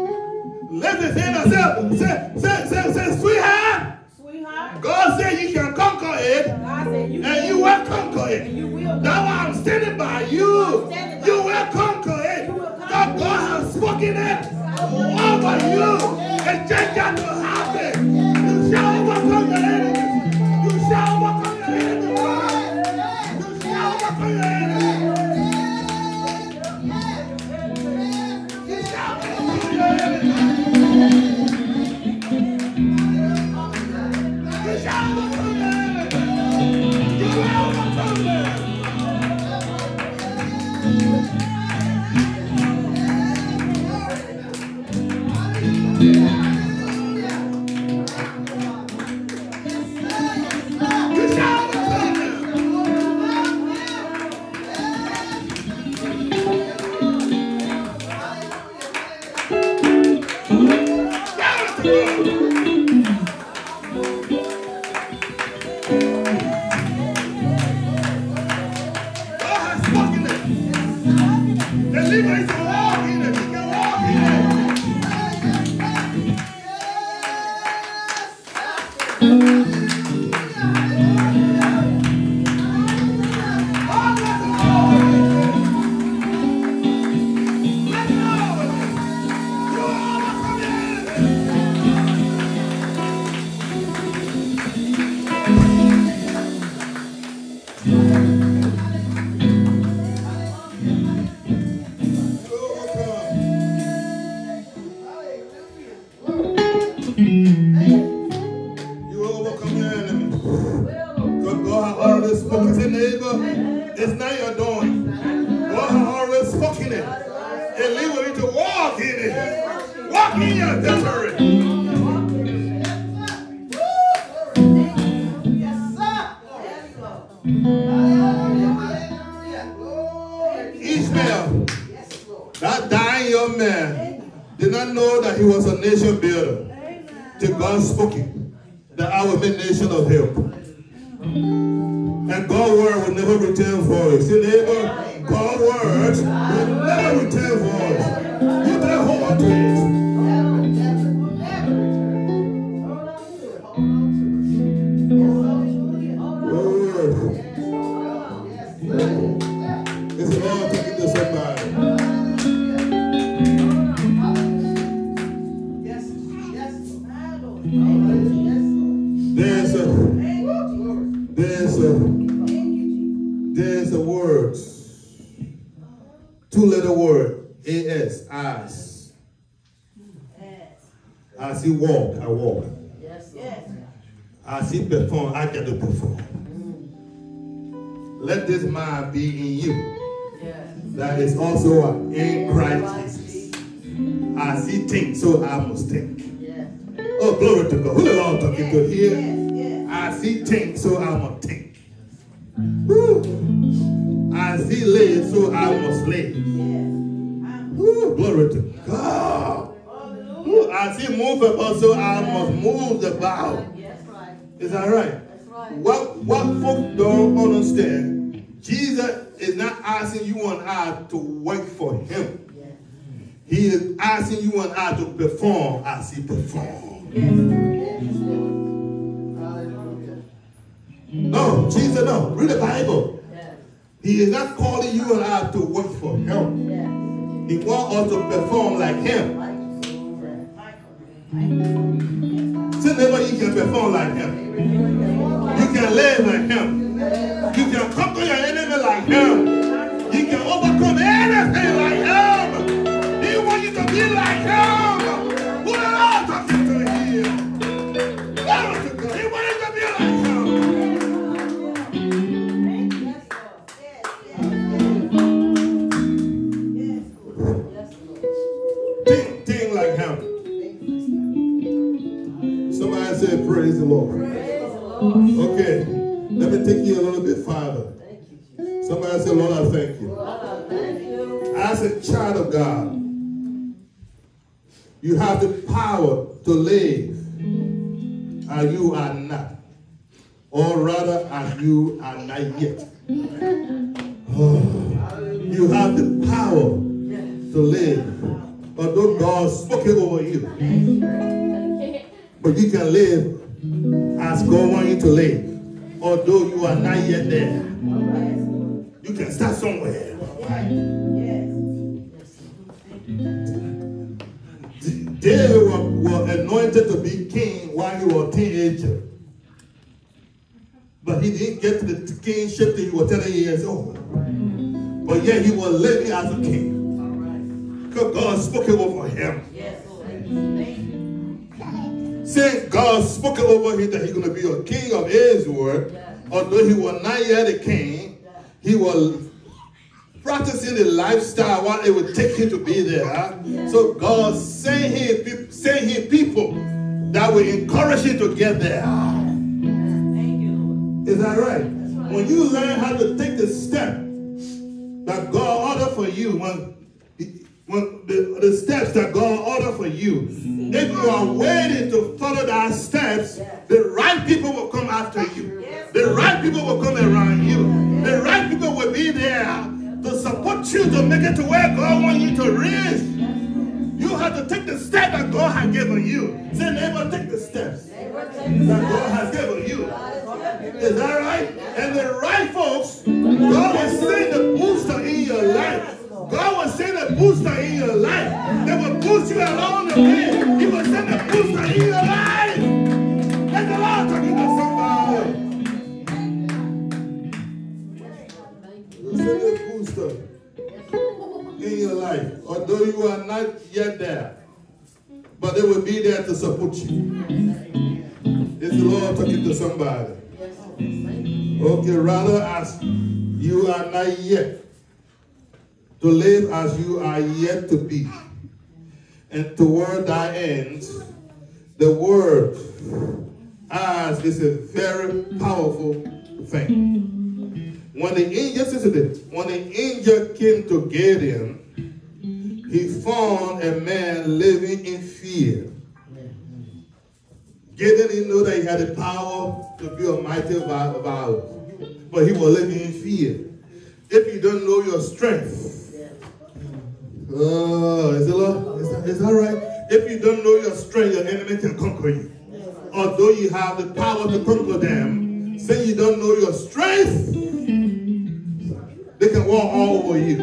Lift his hand up. Say, say, say, say, say, sweetheart. Sweetheart, God said you can conquer it, God said you and you will conquer it. you will That's why I'm standing by you. You will conquer it. That God has spoken it over you. And just got to happen. You shall shall word. A-S. As. As he walk, I walk. Jesus. Yes. As he perform, I get to perform. Let this mind be in you. Yes. That is also in Christ Jesus. As he thinks, so I must think. Yes. Oh, glory to God. Who the Lord talking to here? Yes, yes. As he thinks, so I must think. Woo. As he lives, so I must live. Woo. Glory to God. Woo. As he moves about, so I must move the bow. Is that right? That's right. What what folk don't understand, Jesus is not asking you and I to wait for him. He is asking you and I to perform as he performed. No, Jesus, no. Read the Bible. He is not calling you and I to wait for him. He wants us to perform like him. Say never you can perform like him. You can live like him. You can conquer your enemy like him. You can overcome anything like him. He wants you to be like him. You a little bit farther. Somebody say, Lord, I thank you. As a child of God, you have the power to live and you are not. Or rather, as you are not yet. Oh, you have the power to live. Although God spoke it over you. But you can live as God wants you to live. Although you are not yet there. You can start somewhere. David was, was anointed to be king while he was a teenager. But he didn't get to the kingship till he was 10 years old. But yet he was living as a king. Because God spoke over him. Since God spoke over him that he's going to be a king of Israel, although he was not yet a king, he was practicing the lifestyle what it would take him to be there. So God sent him, sent him people that will encourage him to get there. Is that right? When you learn how to take the step that God ordered for you, when, when the, the steps that God ordered for you, mm. if you are waiting to follow that steps, the right people will come after you. The right people will come around you. The right people will be there to support you to make it to where God wants you to reach. You have to take the step that God has given you. Say, neighbor, take the steps that God has given you. Is that right? And the right folks, God will send a booster in your life. God will send a booster in your life. They will boost you along the way. He will send a booster in your life. Let the Lord talking to somebody. He will send a booster in your life. Although you are not yet there. But they will be there to support you. Is the Lord talking to somebody? Okay, rather as you are not yet. To live as you are yet to be. And toward thy end, the word as is a very powerful thing. When the angel, when the angel came to Gideon, he found a man living in fear. Gideon didn't know that he had the power to be a mighty valor, but he was living in fear. If you don't know your strength, oh, is, it, is, that, is that right? If you don't know your strength, your enemy can conquer you. Although you have the power to conquer them, say you don't know your strength, they can walk all over you.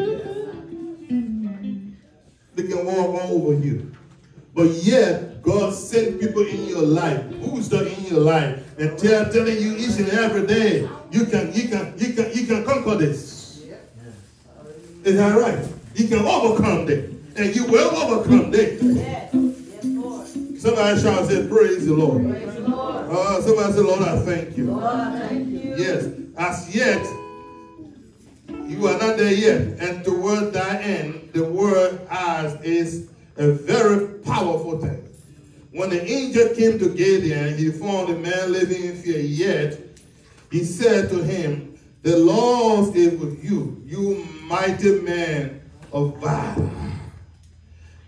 They can walk all over you. But yet, God sent people in your life, who's booster in your life, and tell, telling you each and every day, you can, you can, you can, you can conquer this. Is that right? You can overcome them. And you will overcome them. Yes. Yes, Lord. Somebody shout say, Praise the Lord. Praise the Lord. Uh, somebody say, Lord, I thank you. Lord, I thank you. Yes, as yet, you are not there yet. And toward that end, the word as is a very powerful thing. When the angel came to Gideon, he found a man living in fear. Yet, he said to him, The Lord is with you, you mighty man of valor.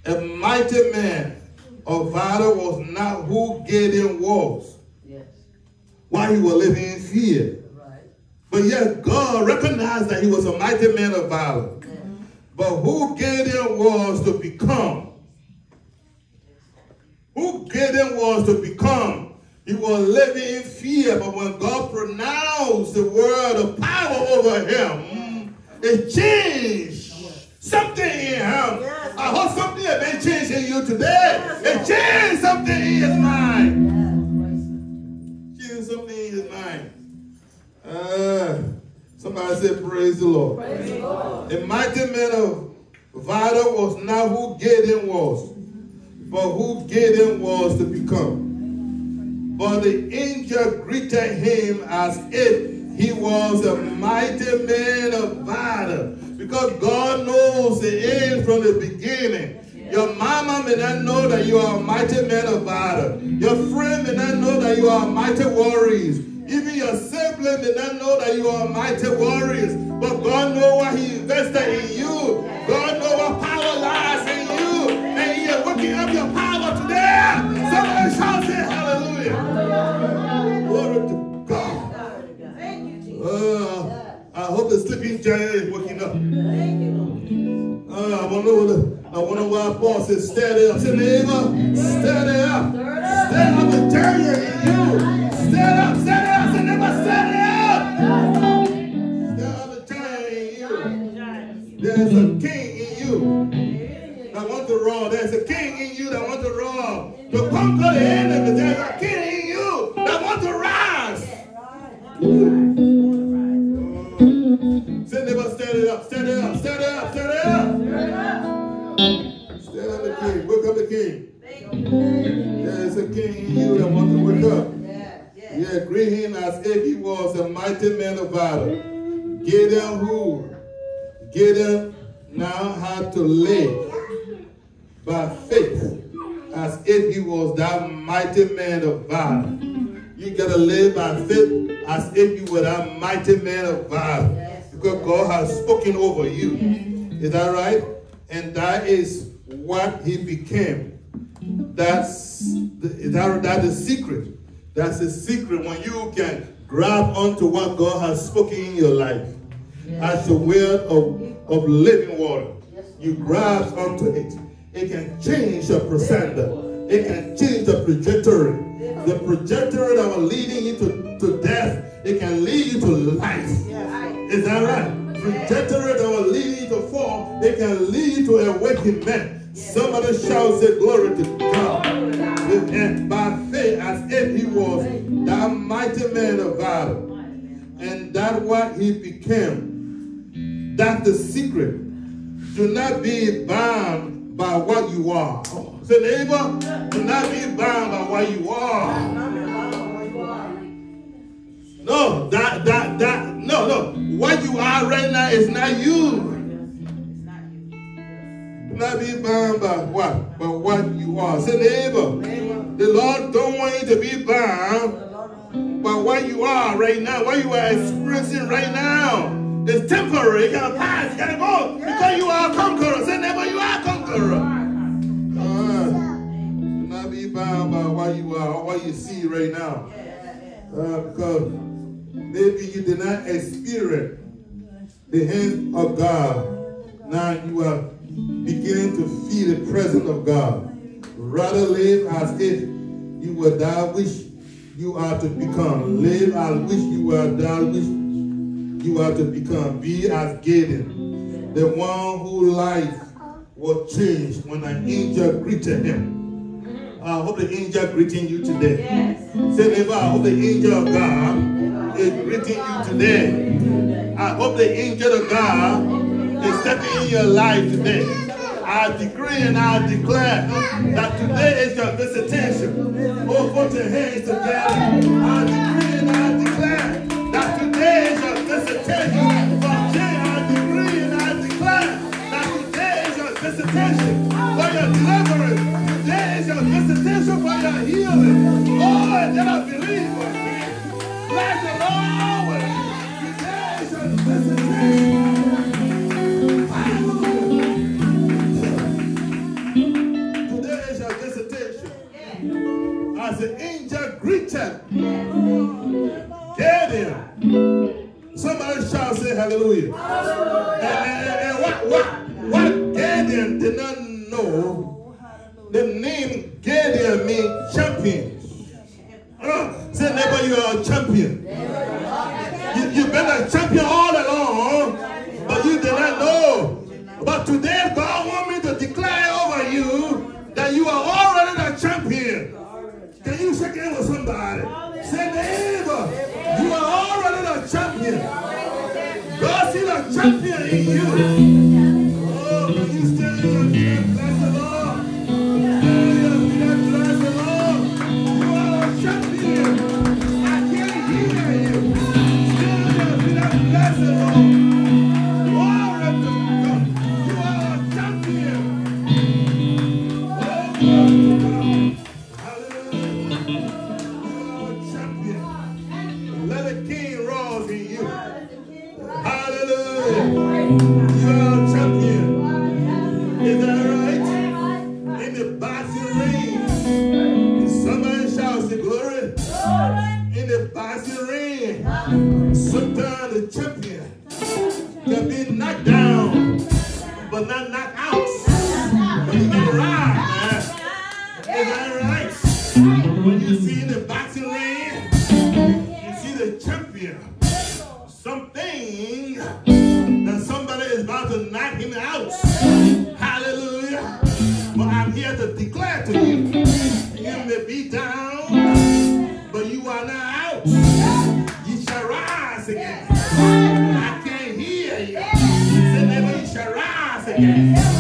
A mighty man of valor was not who Gideon was Yes. while he was living in fear. Right. But yet God recognized that he was a mighty man of valor. But who Gideon was to become, who Gideon was to become, he was living in fear. But when God pronounced the word of power over him, it changed something in him. I hope something has been changed in you today. It changed something in his mind. Changed something in his mind. Uh, somebody said, Praise the Lord. Praise the Lord. A mighty man of valor was not who Gideon was, but who Gideon was to become. But the angel greeted him as if he was a mighty man of valor. Because God knows the end from the beginning. Your mama may not know that you are a mighty man of valor. Your friend may not know that you are a mighty warriors. Even your sibling may not know that you are a mighty warriors. But God knows what He invested in you. God knows what power lies in you. And He is working up your power today. Somebody shout say hallelujah. Glory to God. Thank you, Jesus. Uh, I hope the sleeping giant is waking up. Thank you, Lord. Uh, I wonder I wonder why Paul said, stand up. Say, neighbor, stand up. Stand up the giant in you. Stand up, stand up. Say, neighbor, stand up. Stand up the giant in you. There's a king in you that want to roar. There's a king in you that want to roar. To conquer the enemy. There's a king in you that want to rise. Stand it up, stand it up, stand it up, stand it up. Stand up the king. Wake up the king. There's a king in you that wants to wake up. Yeah, greet him as if he was a mighty man of valor. Gideon who? Gideon now had to live by faith as if he was that mighty man of valor. You gotta live by faith as if you were that mighty man of valor. God has spoken over you. Is that right? And that is what he became. That's the, that, that's the secret. That's the secret when you can grab onto what God has spoken in your life as the word of, of living water. You grab onto it. It can change the placenta. It can change the trajectory. The trajectory that was leading you to, to death, it can lead you to life. Is that right? Trajectory that leading you to fall, it can lead to awakening. Somebody shall say glory to God. And by faith, as if he was that mighty man of valor. And that what he became. That's the secret. Do not be bound by what you are. Say, neighbor, do not be bound by what you are. No, that that that no no. What you are right now is not you. Not be bound by what? By what you are. Say neighbor. The Lord don't want you to be bound by what you are right now, what you are experiencing right now. It's temporary. It gotta pass. You gotta go because you are a conqueror. Say neighbor, you are a conqueror. Uh, not be bound by what you are or what you see right now. Uh, because maybe you did not experience the hand of God. Now you are beginning to feel the presence of God. Rather live as if you were that which you are to become. Live as which you are that which you are to become. Be as Gideon, the one whose life was changed when an angel greeted him. I hope the angel greeting you today. Yes. Say, neighbor, I hope the angel of God is greeting you today. I hope the angel of God is stepping in your life today. I decree and I declare that today is your visitation. Oh, put your hands together. I decree and I declare that today is your visitation. I decree and I declare that today is your visitation for your deliverance. Today is your visitation for your healing. Oh, and then I believe. As the angel greeted Gideon. Somebody shout, say hallelujah. And, and- and what, what, what Gideon did not know, the name Gideon means champion. Uh, say neighbor, you are a champion. You, you've been a champion all along, but you did not know. But today, God wants me to declare over you that you are already a champion. Can you shake hands with somebody? Say, neighbor, you are already a champion. God sees a champion in you. Be down, but you are not out. You shall rise again. I can't hear you. Say, neighbor, you shall rise again.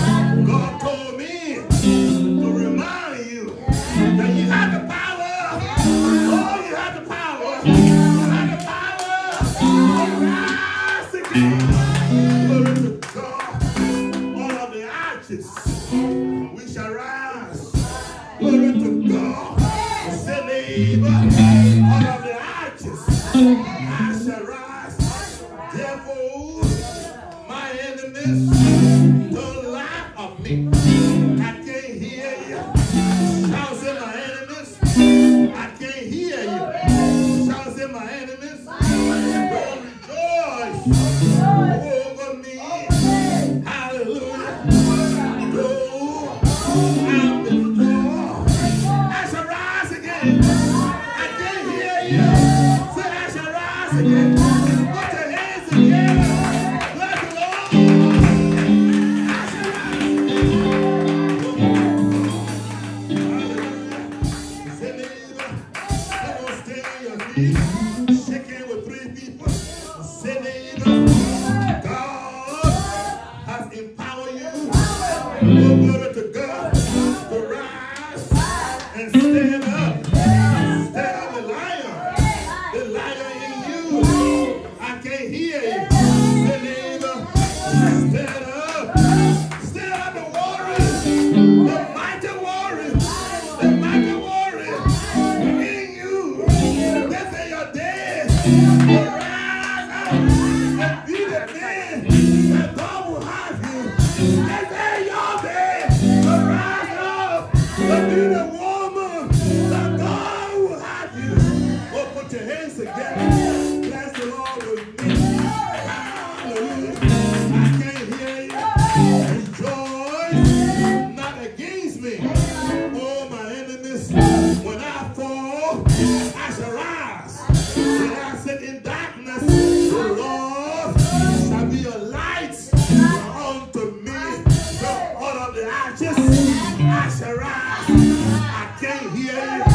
The ashes, I rise. I can't hear you.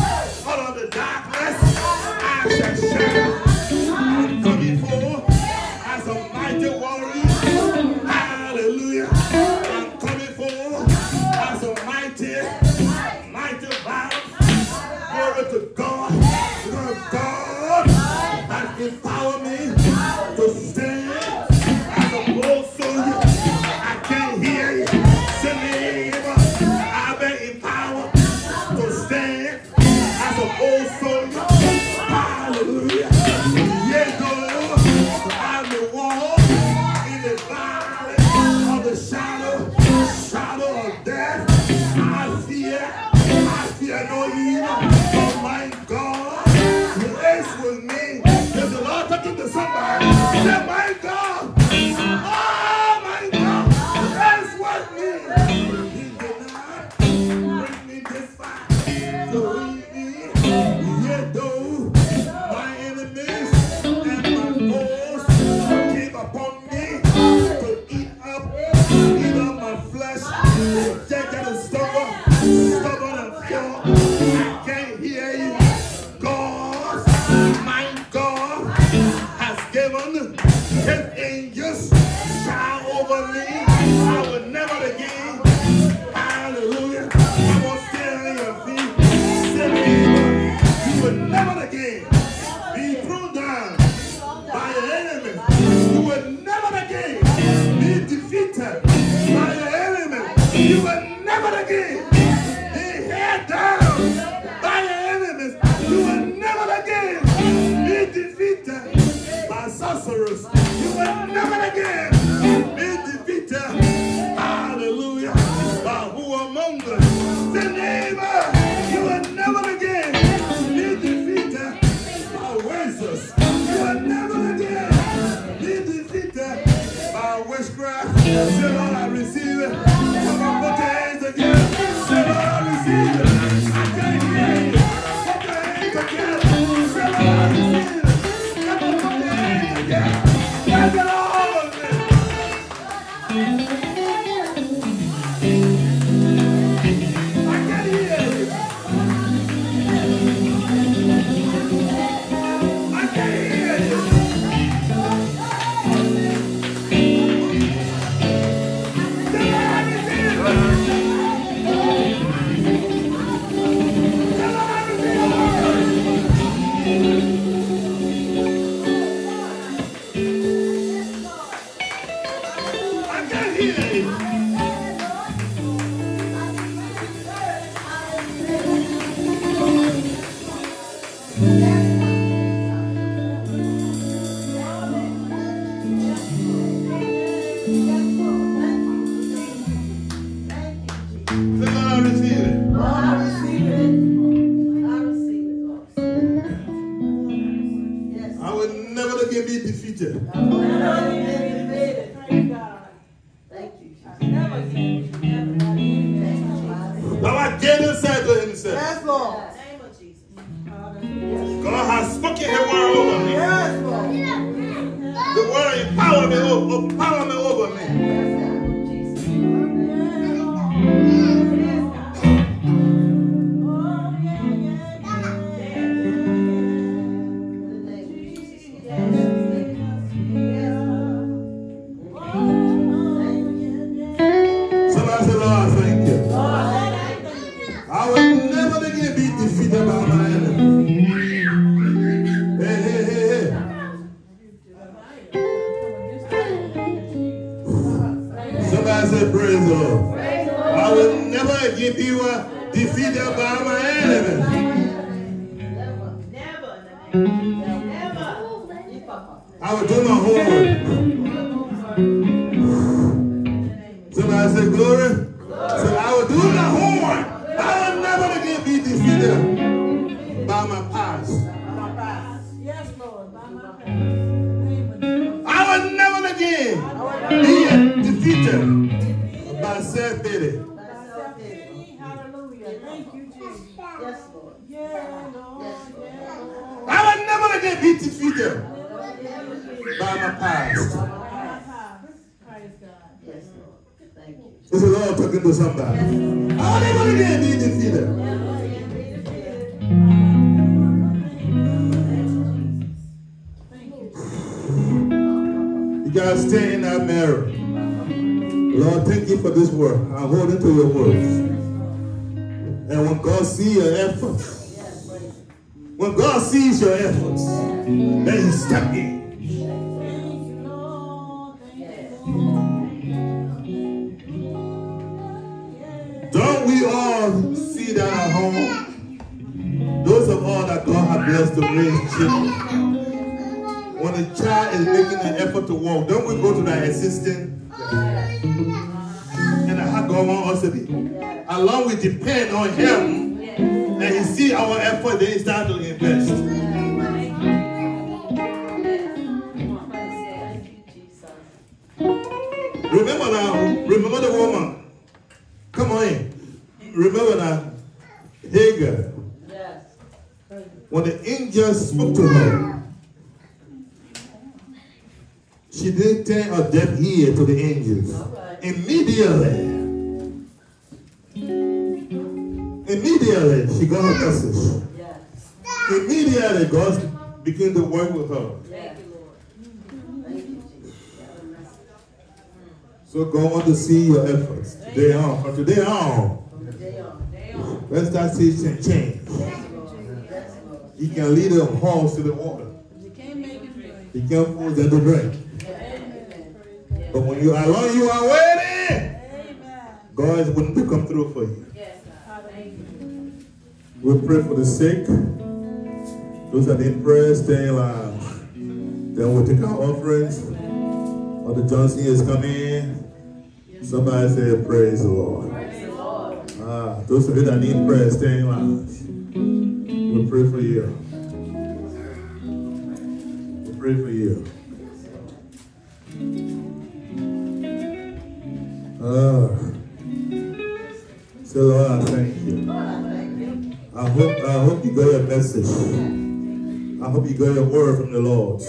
Lord. Thank you. This is all talking to somebody. I will never again be defeated. Thank you. You gotta stay in that marriage. Lord, thank you for this word. I'm holding to your words. And when God sees your efforts, when God sees your efforts, then He step in. When a child is making an effort to walk, don't we go to that assistant? And how God wants us to be. Along we depend on Him, and He see our effort, then He start to invest. Remember now, remember the woman. Come on in. Remember now, Hagar. When the angel spoke to her, she didn't turn a deaf ear to the angels. Immediately, immediately she got her message. Yes. Immediately, God began to work with her. So God want to see your efforts. Today on, from today on. let's start seeing change. Yes, Lord. Yes, Lord. He can lead them horse to the water. You can't make it drink. He can force them to drink. But when you are alone, you are waiting. God is willing to come through for you. Yes. You. We pray for the sick. Those that need prayer, stay alive. Then we'll take our offerings. Mother Johnson is coming. Somebody say, Praise the Lord. Praise the Lord. Ah, those of you that need prayer, stay alive. We pray for you. We pray for you. Ah. Say. Lord, I thank you. I hope I hope you got your message. I hope you got your word from the Lord.